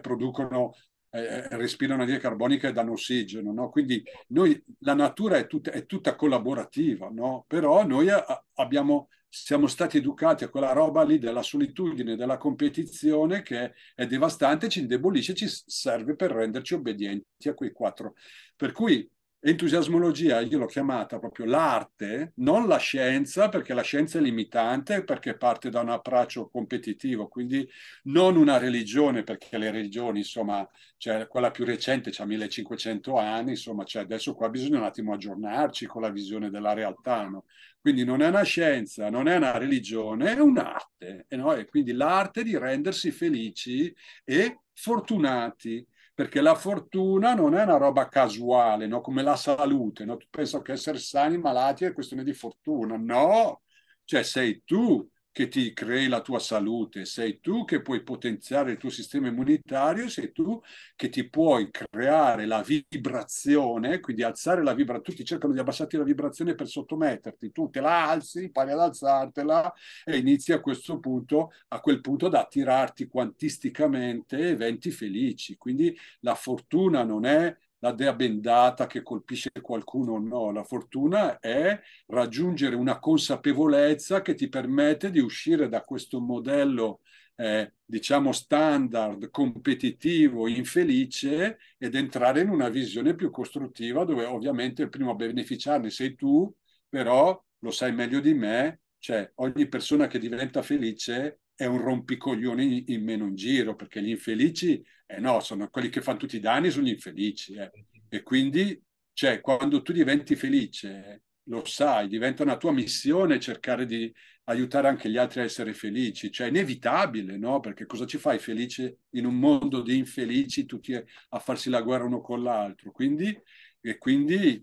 producono eh, eh, respirano aria carbonica e danno ossigeno, no? Quindi noi, la natura è tutta, è tutta collaborativa, no? Però noi abbiamo, siamo stati educati a quella roba lì della solitudine, della competizione che è devastante, ci indebolisce, ci serve per renderci obbedienti a quei quattro. Per cui Entusiasmologia io l'ho chiamata proprio l'arte, non la scienza, perché la scienza è limitante, perché parte da un approccio competitivo, quindi non una religione, perché le religioni, insomma, cioè, quella più recente ha 1500 anni, insomma, cioè, adesso qua bisogna un attimo aggiornarci con la visione della realtà, no? Quindi non è una scienza, non è una religione, è un'arte, no? e quindi l'arte di rendersi felici e fortunati perché la fortuna non è una roba casuale, no? come la salute. No? Tu che essere sani, malati è questione di fortuna. No, cioè sei tu che ti crei la tua salute, sei tu che puoi potenziare il tuo sistema immunitario, sei tu che ti puoi creare la vibrazione, quindi alzare la vibrazione. Tutti cercano di abbassarti la vibrazione per sottometterti, tu te la alzi, impari ad alzartela e inizi a questo punto, a quel punto ad attirarti quantisticamente eventi felici. Quindi la fortuna non è la dea bendata che colpisce qualcuno o no. La fortuna è raggiungere una consapevolezza che ti permette di uscire da questo modello, eh, diciamo, standard, competitivo, infelice ed entrare in una visione più costruttiva dove ovviamente il primo a beneficiarne sei tu, però lo sai meglio di me, cioè ogni persona che diventa felice è un rompicoglioni in meno in giro, perché gli infelici, eh no, sono quelli che fanno tutti i danni, sono gli infelici. Eh. E quindi, cioè, quando tu diventi felice, lo sai, diventa una tua missione cercare di aiutare anche gli altri a essere felici, cioè è inevitabile, no? Perché cosa ci fai felice in un mondo di infelici, tutti a farsi la guerra uno con l'altro? Quindi, e quindi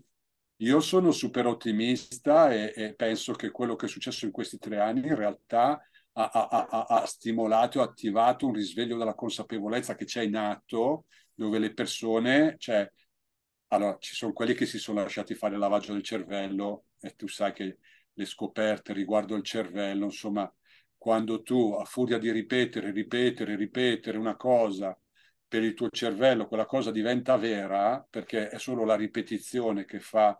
io sono super ottimista e, e penso che quello che è successo in questi tre anni in realtà ha, ha, ha stimolato e attivato un risveglio della consapevolezza che c'è in atto, dove le persone, cioè, allora, ci sono quelli che si sono lasciati fare il lavaggio del cervello e tu sai che le scoperte riguardo il cervello, insomma, quando tu a furia di ripetere, ripetere, ripetere una cosa per il tuo cervello, quella cosa diventa vera perché è solo la ripetizione che fa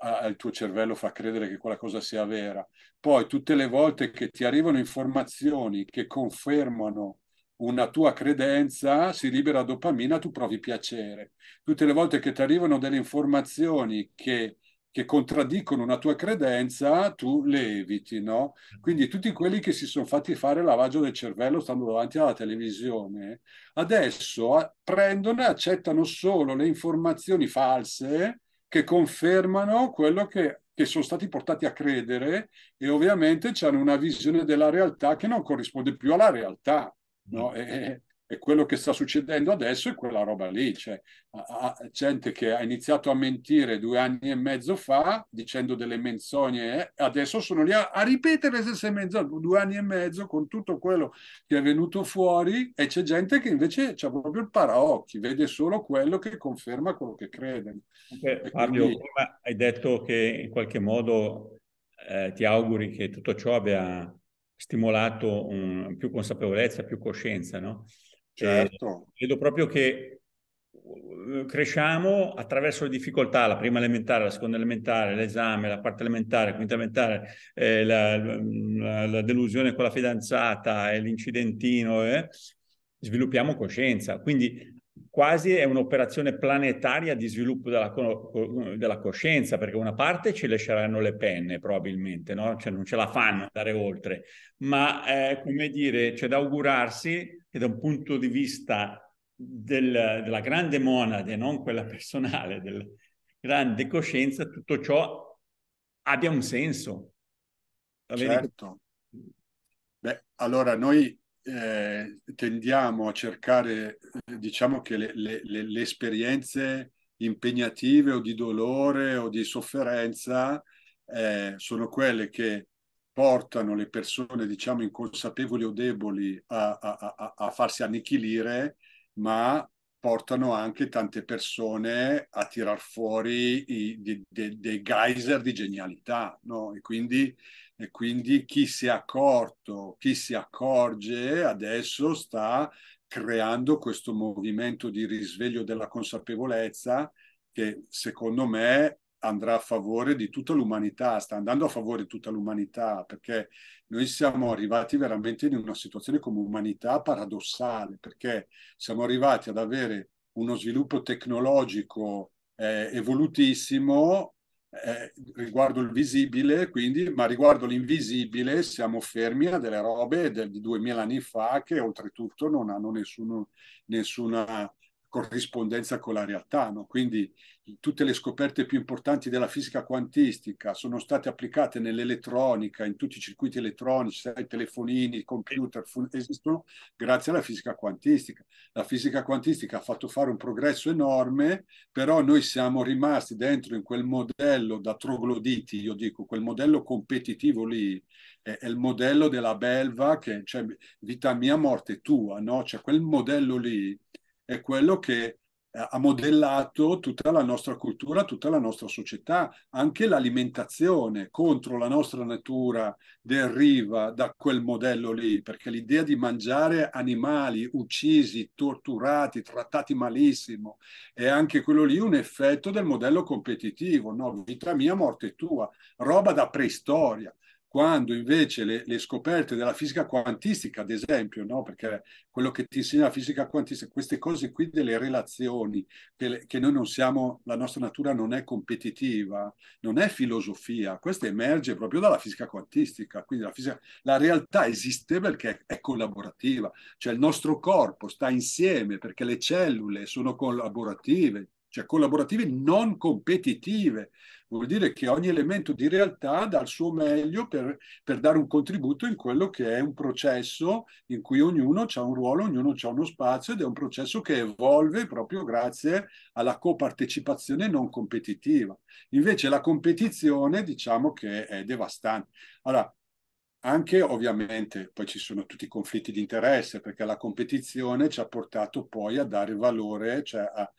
al tuo cervello fa credere che quella cosa sia vera. Poi tutte le volte che ti arrivano informazioni che confermano una tua credenza, si libera dopamina, tu provi piacere. Tutte le volte che ti arrivano delle informazioni che, che contraddicono una tua credenza, tu le eviti, no? Quindi tutti quelli che si sono fatti fare lavaggio del cervello stando davanti alla televisione, adesso prendono e accettano solo le informazioni false che confermano quello che, che sono stati portati a credere e ovviamente hanno una visione della realtà che non corrisponde più alla realtà. No? E, e quello che sta succedendo adesso è quella roba lì, cioè a, a, gente che ha iniziato a mentire due anni e mezzo fa dicendo delle menzogne, eh, adesso sono lì a, a, ripetere le stesse menzogne, due anni e mezzo con tutto quello che è venuto fuori e c'è gente che invece ha proprio il paraocchi, vede solo quello che conferma quello che crede. Okay, Fabio, quindi... prima hai detto che in qualche modo eh, ti auguri che tutto ciò abbia stimolato un, più consapevolezza, più coscienza, no? Certo. Eh, vedo proprio che uh, cresciamo attraverso le difficoltà, la prima elementare, la seconda elementare, l'esame, la quarta elementare, la quinta elementare, eh, la, la, la, delusione con la fidanzata l'incidentino, eh, sviluppiamo coscienza. Quindi quasi è un'operazione planetaria di sviluppo della, della, coscienza, perché una parte ci lasceranno le penne probabilmente, no? cioè non ce la fanno andare oltre, ma eh, come dire, c'è da augurarsi che da un punto di vista del, della grande monade, non quella personale, della grande coscienza, tutto ciò abbia un senso. Certo. Beh, allora noi eh, tendiamo a cercare, eh, diciamo che le, le, le, esperienze impegnative o di dolore o di sofferenza eh, sono quelle che portano le persone, diciamo, inconsapevoli o deboli a, a, a, a farsi annichilire, ma portano anche tante persone a tirar fuori i, di, de, dei geyser di genialità, no? E quindi e quindi chi si è accorto, chi si accorge adesso sta creando questo movimento di risveglio della consapevolezza che secondo me andrà a favore di tutta l'umanità, sta andando a favore di tutta l'umanità, perché noi siamo arrivati veramente in una situazione come umanità paradossale, perché siamo arrivati ad avere uno sviluppo tecnologico eh, evolutissimo eh, riguardo il visibile, quindi, ma riguardo l'invisibile siamo fermi a delle robe del, di 2000 anni fa che oltretutto non hanno nessuno, nessuna corrispondenza con la realtà. No? Quindi tutte le scoperte più importanti della fisica quantistica sono state applicate nell'elettronica, in tutti i circuiti elettronici, sai, telefonini, computer, esistono grazie alla fisica quantistica. La fisica quantistica ha fatto fare un progresso enorme, però noi siamo rimasti dentro in quel modello da trogloditi, io dico, quel modello competitivo lì, è, è il modello della belva, che cioè vita mia, morte tua, no? Cioè quel modello lì è quello che ha modellato tutta la nostra cultura, tutta la nostra società. Anche l'alimentazione contro la nostra natura deriva da quel modello lì, perché l'idea di mangiare animali uccisi, torturati, trattati malissimo, è anche quello lì un effetto del modello competitivo, no? Vita mia, morte tua, roba da preistoria quando invece le, le, scoperte della fisica quantistica, ad esempio, no? perché quello che ti insegna la fisica quantistica, queste cose qui delle relazioni, che, che, noi non siamo, la nostra natura non è competitiva, non è filosofia, questo emerge proprio dalla fisica quantistica, quindi la, fisica, la realtà esiste perché è collaborativa, cioè il nostro corpo sta insieme perché le cellule sono collaborative, cioè collaborative non competitive. Vuol dire che ogni elemento di realtà dà il suo meglio per, per dare un contributo in quello che è un processo in cui ognuno ha un ruolo, ognuno ha uno spazio ed è un processo che evolve proprio grazie alla copartecipazione non competitiva. Invece la competizione diciamo che è devastante. Allora, anche ovviamente poi ci sono tutti i conflitti di interesse perché la competizione ci ha portato poi a dare valore, cioè a,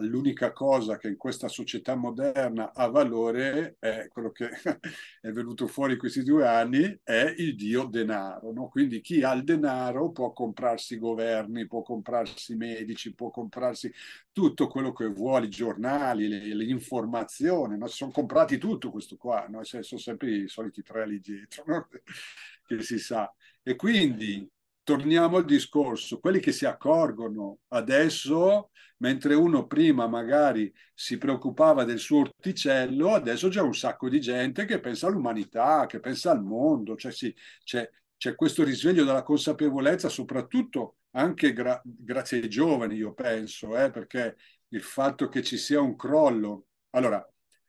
l'unica cosa che in questa società moderna ha valore è quello che [laughs] è venuto fuori in questi due anni è il dio denaro no? quindi chi ha il denaro può comprarsi governi può comprarsi medici può comprarsi tutto quello che vuole i giornali informazioni no? si sono comprati tutto questo qua no? sono sempre i soliti tre lì dietro no? [laughs] che si sa e quindi torniamo al discorso, quelli che si accorgono adesso, mentre uno prima magari si preoccupava del suo orticello, adesso c'è un sacco di gente che pensa all'umanità, che pensa al mondo, cioè sì, c'è, c'è questo risveglio della consapevolezza, soprattutto anche gra- grazie ai giovani, io penso, eh, perché il fatto che ci sia un crollo. Allora,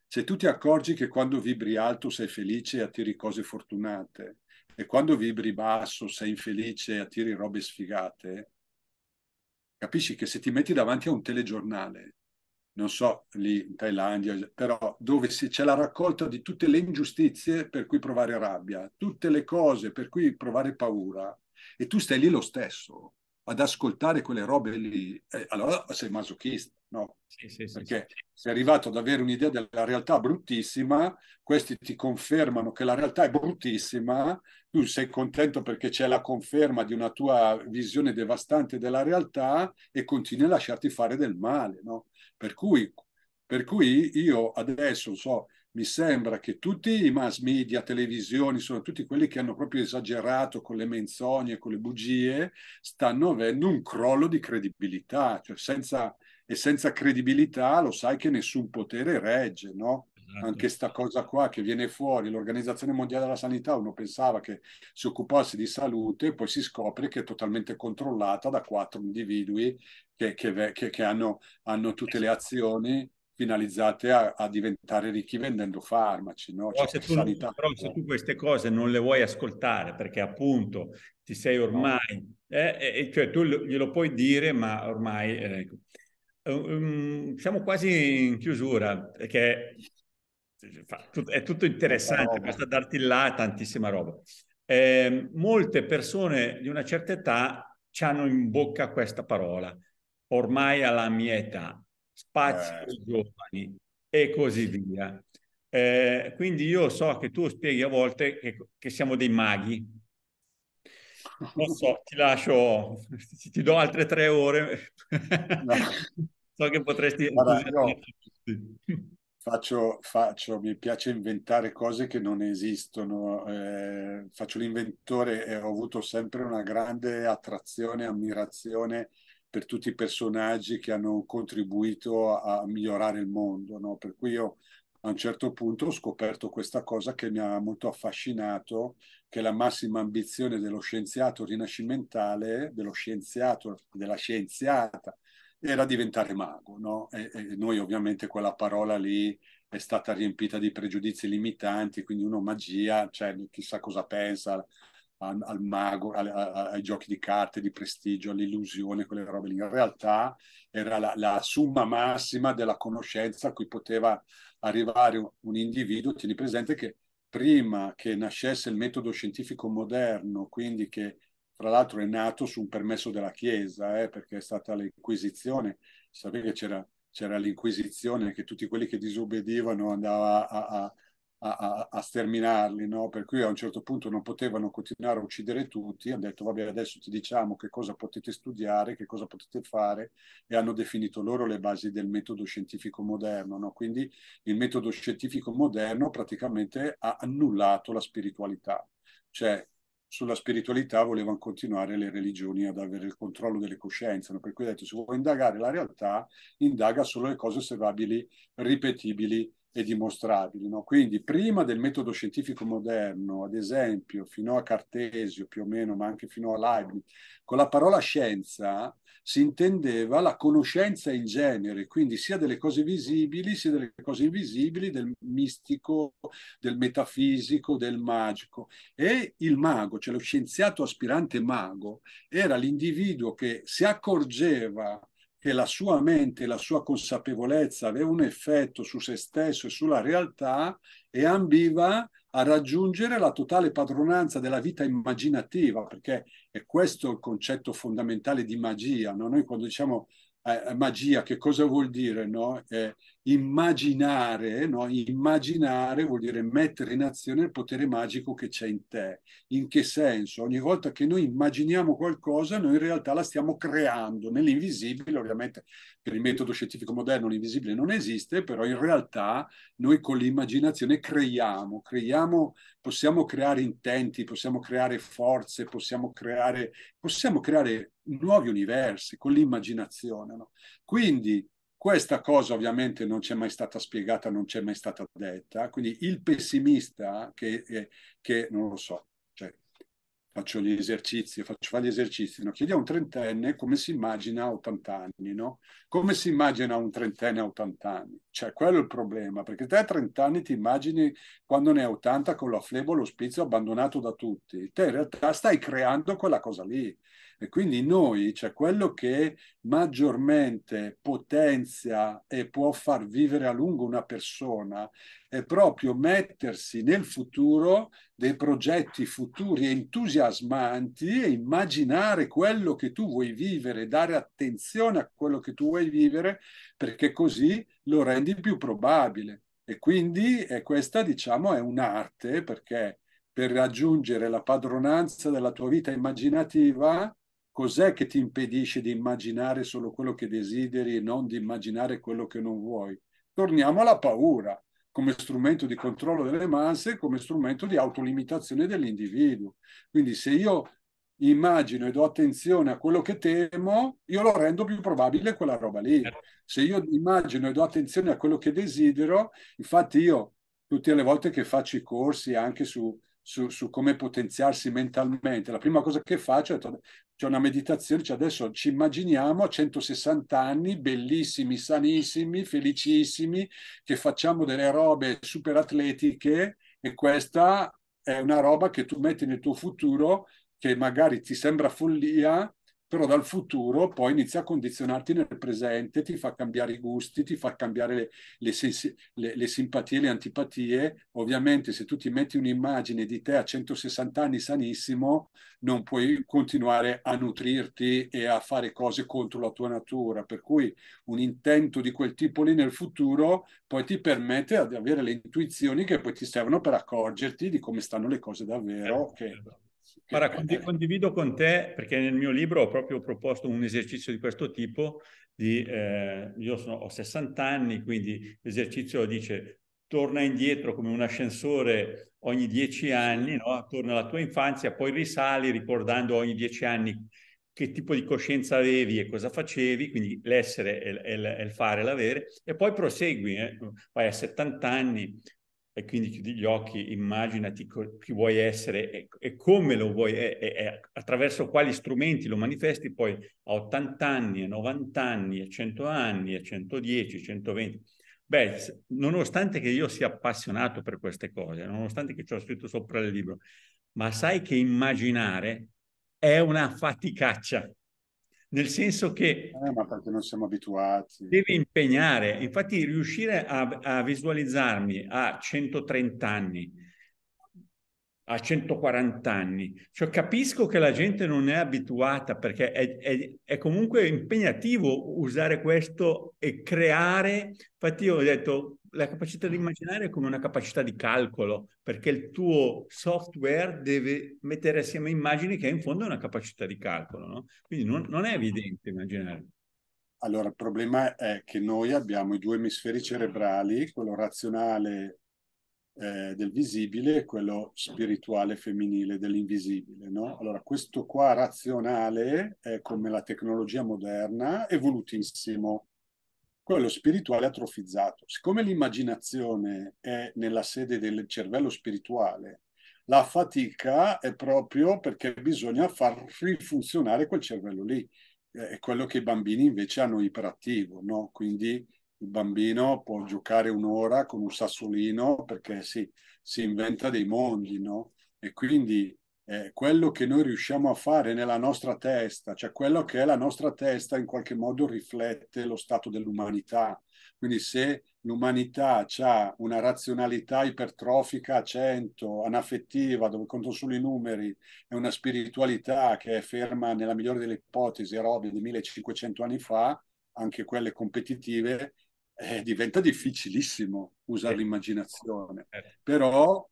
se tu ti accorgi che quando vibri alto sei felice e attiri cose fortunate, e quando vibri basso, sei infelice attiri robe sfigate, capisci che se ti metti davanti a un telegiornale, non so, lì in Thailandia, però dove c'è la raccolta di tutte le ingiustizie per cui provare rabbia, tutte le cose per cui provare paura, e tu stai lì lo stesso ad ascoltare quelle robe lì, eh, allora sei masochista, no? Sì, sì, sì, Perché sei arrivato ad avere un'idea della realtà bruttissima, questi ti confermano che la realtà è bruttissima, tu sei contento perché c'è la conferma di una tua visione devastante della realtà e continui a lasciarti fare del male, no? Per cui, per cui io adesso so, mi sembra che tutti i mass media, televisioni, sono tutti quelli che hanno proprio esagerato con le menzogne, con le bugie, stanno avendo un crollo di credibilità, cioè senza, e senza credibilità lo sai che nessun potere regge, no? Esatto. Anche sta cosa qua che viene fuori, l'Organizzazione Mondiale della Sanità, uno pensava che si occupasse di salute, e poi si scopre che è totalmente controllata da quattro individui che, che, che, che hanno, hanno tutte le azioni finalizzate a, a, diventare ricchi vendendo farmaci. No? Però, cioè, se tu, sanità, però se tu queste cose non le vuoi ascoltare perché appunto ti sei ormai, eh, eh, cioè tu glielo puoi dire, ma ormai eh, um, siamo quasi in chiusura perché è tutto interessante, basta darti là tantissima roba. Eh, molte persone di una certa età hanno in bocca questa parola, ormai alla mia età spazio eh. giovani e così via. Eh, quindi io so che tu spieghi a volte che, che siamo dei maghi. Non so, ti lascio, ti do altre tre ore. No. So che potresti... Guarda, no. faccio, faccio, mi piace inventare cose che non esistono. Eh, faccio l'inventore e ho avuto sempre una grande attrazione, ammirazione per tutti i personaggi che hanno contribuito a migliorare il mondo. No? Per cui io a un certo punto ho scoperto questa cosa che mi ha molto affascinato, che la massima ambizione dello scienziato rinascimentale, dello scienziato, della scienziata, era diventare mago, no? E, e noi ovviamente quella parola lì è stata riempita di pregiudizi limitanti, quindi uno magia, cioè chissà cosa pensa al, al mago, al, ai giochi di carte di prestigio, all'illusione, quelle robe lì. In realtà era la, la summa massima della conoscenza a cui poteva arrivare un, un individuo. Tieni presente che prima che nascesse il metodo scientifico moderno, quindi che tra l'altro è nato su un permesso della Chiesa, eh, perché è stata l'Inquisizione, sapete che c'era, c'era l'Inquisizione, che tutti quelli che disobbedivano andava a, a, a, a sterminarli, no? per cui a un certo punto non potevano continuare a uccidere tutti, hanno detto vabbè adesso ti diciamo che cosa potete studiare, che cosa potete fare e hanno definito loro le basi del metodo scientifico moderno. No? Quindi il metodo scientifico moderno praticamente ha annullato la spiritualità, cioè sulla spiritualità volevano continuare le religioni ad avere il controllo delle coscienze, no? per cui ha detto se vuoi indagare la realtà, indaga solo le cose osservabili, ripetibili e dimostrabili. No? Quindi prima del metodo scientifico moderno, ad esempio, fino a Cartesio più o meno, ma anche fino a Leibniz, con la parola scienza si intendeva la conoscenza in genere, quindi sia delle cose visibili, sia delle cose invisibili, del mistico, del metafisico, del magico. E il mago, cioè lo scienziato aspirante mago, era l'individuo che si accorgeva che la sua mente, la sua consapevolezza aveva un effetto su se stesso e sulla realtà e ambiva a raggiungere la totale padronanza della vita immaginativa, perché è questo il concetto fondamentale di magia. No? Noi quando diciamo eh, magia, che cosa vuol dire? No? Eh, immaginare, no? immaginare vuol dire mettere in azione il potere magico che c'è in te. In che senso? Ogni volta che noi immaginiamo qualcosa, noi in realtà la stiamo creando nell'invisibile, ovviamente per il metodo scientifico moderno l'invisibile non esiste, però in realtà noi con l'immaginazione creiamo, creiamo, possiamo creare intenti, possiamo creare forze, possiamo creare, possiamo creare nuovi universi con l'immaginazione. No? Quindi questa cosa ovviamente non c'è mai stata spiegata, non c'è mai stata detta, quindi il pessimista che, che non lo so, cioè, faccio gli esercizi, faccio fare gli esercizi, no? chiediamo a un trentenne come si immagina a 80 anni, no? Come si immagina un trentenne a 80 anni? Cioè, quello è il problema, perché te a 30 anni ti immagini quando ne hai 80 con la flebo, l'ospizio abbandonato da tutti. Te in realtà stai creando quella cosa lì. E quindi noi, cioè quello che maggiormente potenzia e può far vivere a lungo una persona, è proprio mettersi nel futuro dei progetti futuri entusiasmanti e immaginare quello che tu vuoi vivere, dare attenzione a quello che tu vuoi vivere, perché così lo rendi più probabile. E quindi è questa, diciamo, è un'arte, perché per raggiungere la padronanza della tua vita immaginativa Cos'è che ti impedisce di immaginare solo quello che desideri e non di immaginare quello che non vuoi? Torniamo alla paura come strumento di controllo delle masse, come strumento di autolimitazione dell'individuo. Quindi se io immagino e do attenzione a quello che temo, io lo rendo più probabile quella roba lì. Se io immagino e do attenzione a quello che desidero, infatti io tutte le volte che faccio i corsi anche su, su, su come potenziarsi mentalmente, la prima cosa che faccio è c'è una meditazione, cioè adesso ci immaginiamo a 160 anni, bellissimi, sanissimi, felicissimi, che facciamo delle robe super atletiche e questa è una roba che tu metti nel tuo futuro che magari ti sembra follia, però dal futuro poi inizia a condizionarti nel presente, ti fa cambiare i gusti, ti fa cambiare le, le, sensi, le, le simpatie, le antipatie. Ovviamente se tu ti metti un'immagine di te a 160 anni sanissimo, non puoi continuare a nutrirti e a fare cose contro la tua natura. Per cui un intento di quel tipo lì nel futuro poi ti permette di avere le intuizioni che poi ti servono per accorgerti di come stanno le cose davvero. Che, Guarda, condivido con te perché nel mio libro ho proprio proposto un esercizio di questo tipo. Di, eh, io sono, ho 60 anni, quindi l'esercizio dice torna indietro come un ascensore ogni 10 anni, no? torna alla tua infanzia, poi risali ricordando ogni 10 anni che tipo di coscienza avevi e cosa facevi, quindi l'essere e il, fare, l'avere, e poi prosegui, eh? vai a 70 anni e quindi chiudi gli occhi, immaginati chi vuoi essere e, e come lo vuoi, e, e, attraverso quali strumenti lo manifesti, poi a 80 anni, a 90 anni, a 100 anni, a 110, 120. Beh, nonostante che io sia appassionato per queste cose, nonostante che ci ho scritto sopra il libro, ma sai che immaginare è una faticaccia, nel senso che... Eh, ma perché non siamo abituati. Devi impegnare, infatti riuscire a, a visualizzarmi a 130 anni, a 140 anni. Cioè, capisco che la gente non è abituata perché è, è, è, comunque impegnativo usare questo e creare. Infatti io ho detto, la capacità di immaginare è come una capacità di calcolo, perché il tuo software deve mettere assieme immagini che in fondo è una capacità di calcolo, no? Quindi non, non è evidente immaginare. Allora, il problema è che noi abbiamo i due emisferi cerebrali, quello razionale eh, del visibile e quello spirituale femminile dell'invisibile. No? Allora, questo qua razionale è come la tecnologia moderna, evolutissimo, quello spirituale atrofizzato. Siccome l'immaginazione è nella sede del cervello spirituale, la fatica è proprio perché bisogna far rifunzionare quel cervello lì. È quello che i bambini invece hanno iperattivo, no? Quindi il bambino può giocare un'ora con un sassolino perché si, si inventa dei mondi, no? E quindi eh, quello che noi riusciamo a fare nella nostra testa, cioè quello che è la nostra testa in qualche modo riflette lo stato dell'umanità. Quindi se l'umanità ha una razionalità ipertrofica a 100, anaffettiva, dove contano solo i numeri, e una spiritualità che è ferma nella migliore delle ipotesi, robe di 1500 anni fa, anche quelle competitive, eh, diventa difficilissimo usare l'immaginazione. Eh. Però,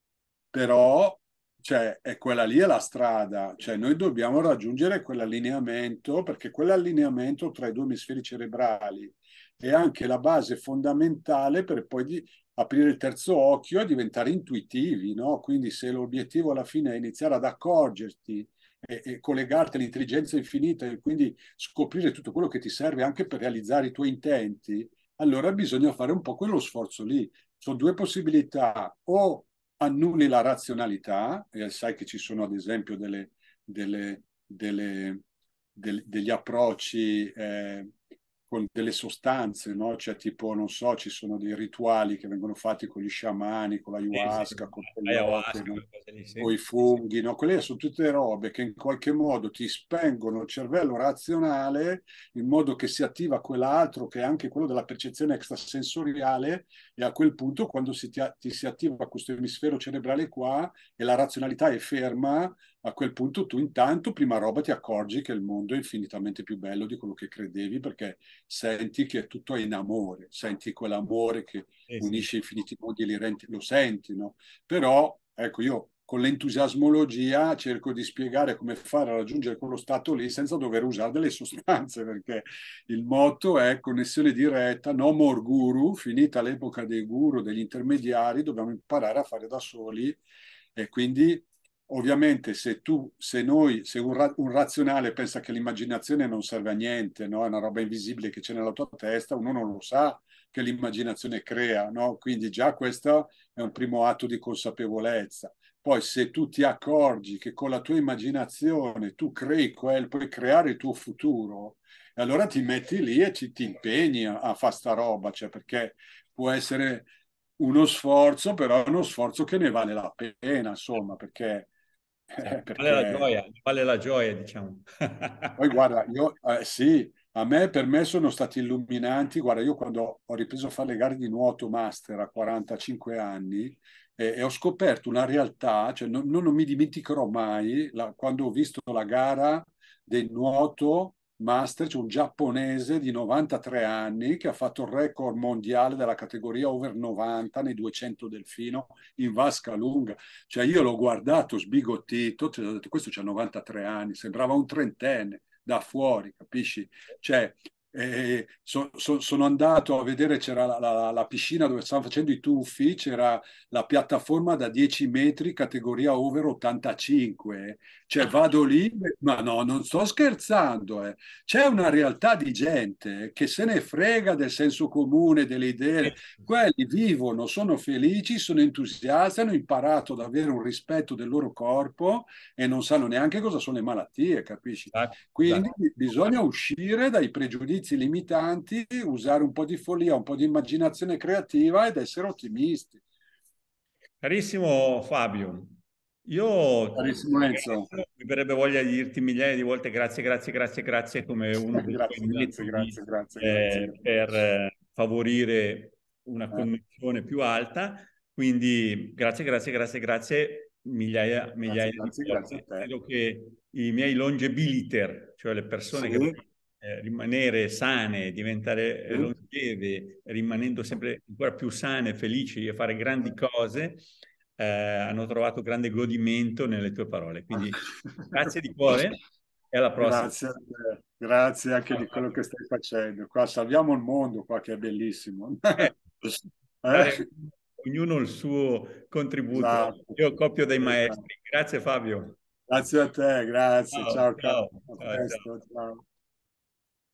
però cioè, è quella lì è la strada, cioè noi dobbiamo raggiungere quell'allineamento perché quell'allineamento tra i due emisferi cerebrali è anche la base fondamentale per poi aprire il terzo occhio e diventare intuitivi, no? Quindi se l'obiettivo alla fine è iniziare ad accorgerti e, e collegarti all'intelligenza infinita e quindi scoprire tutto quello che ti serve anche per realizzare i tuoi intenti, allora bisogna fare un po' quello sforzo lì. Sono due possibilità, o annulli la razionalità, e sai che ci sono ad esempio delle, delle, delle, degli approcci eh, con delle sostanze, no? Cioè tipo, non so, ci sono dei rituali che vengono fatti con gli sciamani, con l'ayahuasca, sì, sì, con, ayahuasca, no? con i funghi, no? Quelle sono tutte robe che in qualche modo ti spengono il cervello razionale in modo che si attiva quell'altro che è anche quello della percezione extrasensoriale e a quel punto quando si ti, ti si attiva questo emisfero cerebrale qua e la razionalità è ferma, a quel punto tu intanto, prima roba, ti accorgi che il mondo è infinitamente più bello di quello che credevi perché senti che tutto è in amore, senti quell'amore che eh unisce infiniti mondi e li renti, lo senti, no? Però, ecco, io con l'entusiasmologia cerco di spiegare come fare a raggiungere quello stato lì senza dover usare delle sostanze, perché il motto è connessione diretta, no more guru, finita l'epoca dei guru, degli intermediari, dobbiamo imparare a fare da soli e quindi ovviamente se tu, se noi, se un, ra- un, razionale pensa che l'immaginazione non serve a niente, no? è una roba invisibile che c'è nella tua testa, uno non lo sa che l'immaginazione crea, no? quindi già questo è un primo atto di consapevolezza. Poi se tu ti accorgi che con la tua immaginazione tu crei quel, puoi creare il tuo futuro, allora ti metti lì e ci, ti impegni a, a fare sta roba, cioè perché può essere uno sforzo, però è uno sforzo che ne vale la pena, insomma, perché eh, perché... Vale la gioia, vale la gioia, diciamo. Poi [laughs] guarda, io eh, sì, a me, per me sono stati illuminanti. Guarda, io quando ho ripreso a fare le gare di nuoto master a 45 anni eh, e ho scoperto una realtà, cioè non, non mi dimenticherò mai la, quando ho visto la gara del nuoto master, c'è un giapponese di 93 anni che ha fatto il record mondiale della categoria over 90 nei 200 delfino in vasca lunga. Cioè io l'ho guardato sbigottito, cioè, ho detto questo c'ha 93 anni, sembrava un trentenne da fuori, capisci? Cioè E so, so, sono andato a vedere, c'era la, la, la, piscina dove stavano facendo i tuffi, c'era la piattaforma da 10 metri, categoria over 85. Cioè vado lì, ma no, non sto scherzando. Eh. C'è una realtà di gente che se ne frega del senso comune, delle idee. Quelli vivono, sono felici, sono entusiasti, hanno imparato ad avere un rispetto del loro corpo e non sanno neanche cosa sono le malattie, capisci? Esatto, Quindi esatto. bisogna uscire dai pregiudizi giudizi limitanti, usare un po' di follia, un po' di immaginazione creativa ed essere ottimisti. Carissimo Fabio, io Carissimo Enzo. mi verrebbe voglia di dirti migliaia di volte grazie, grazie, grazie, grazie come uno dei grazie, grazie, grazie, grazie, eh, grazie, per eh, favorire una eh. connessione più alta. Quindi grazie, grazie, grazie, grazie, migliaia, migliaia grazie, di volte. Credo che i miei longebiliter, cioè le persone sì. che eh, rimanere sane, diventare mm. longeve, rimanendo sempre ancora più sane, felici e fare grandi cose, eh, hanno trovato grande godimento nelle tue parole. Quindi [laughs] grazie di cuore e alla prossima. Grazie a te, grazie anche di quello che stai facendo. Qua salviamo il mondo, qua che è bellissimo. [laughs] Eh, eh? Ognuno il suo contributo. Esatto. Io copio dai maestri. Grazie Fabio. Grazie a te, grazie. Ciao, ciao. ciao. ciao. ciao.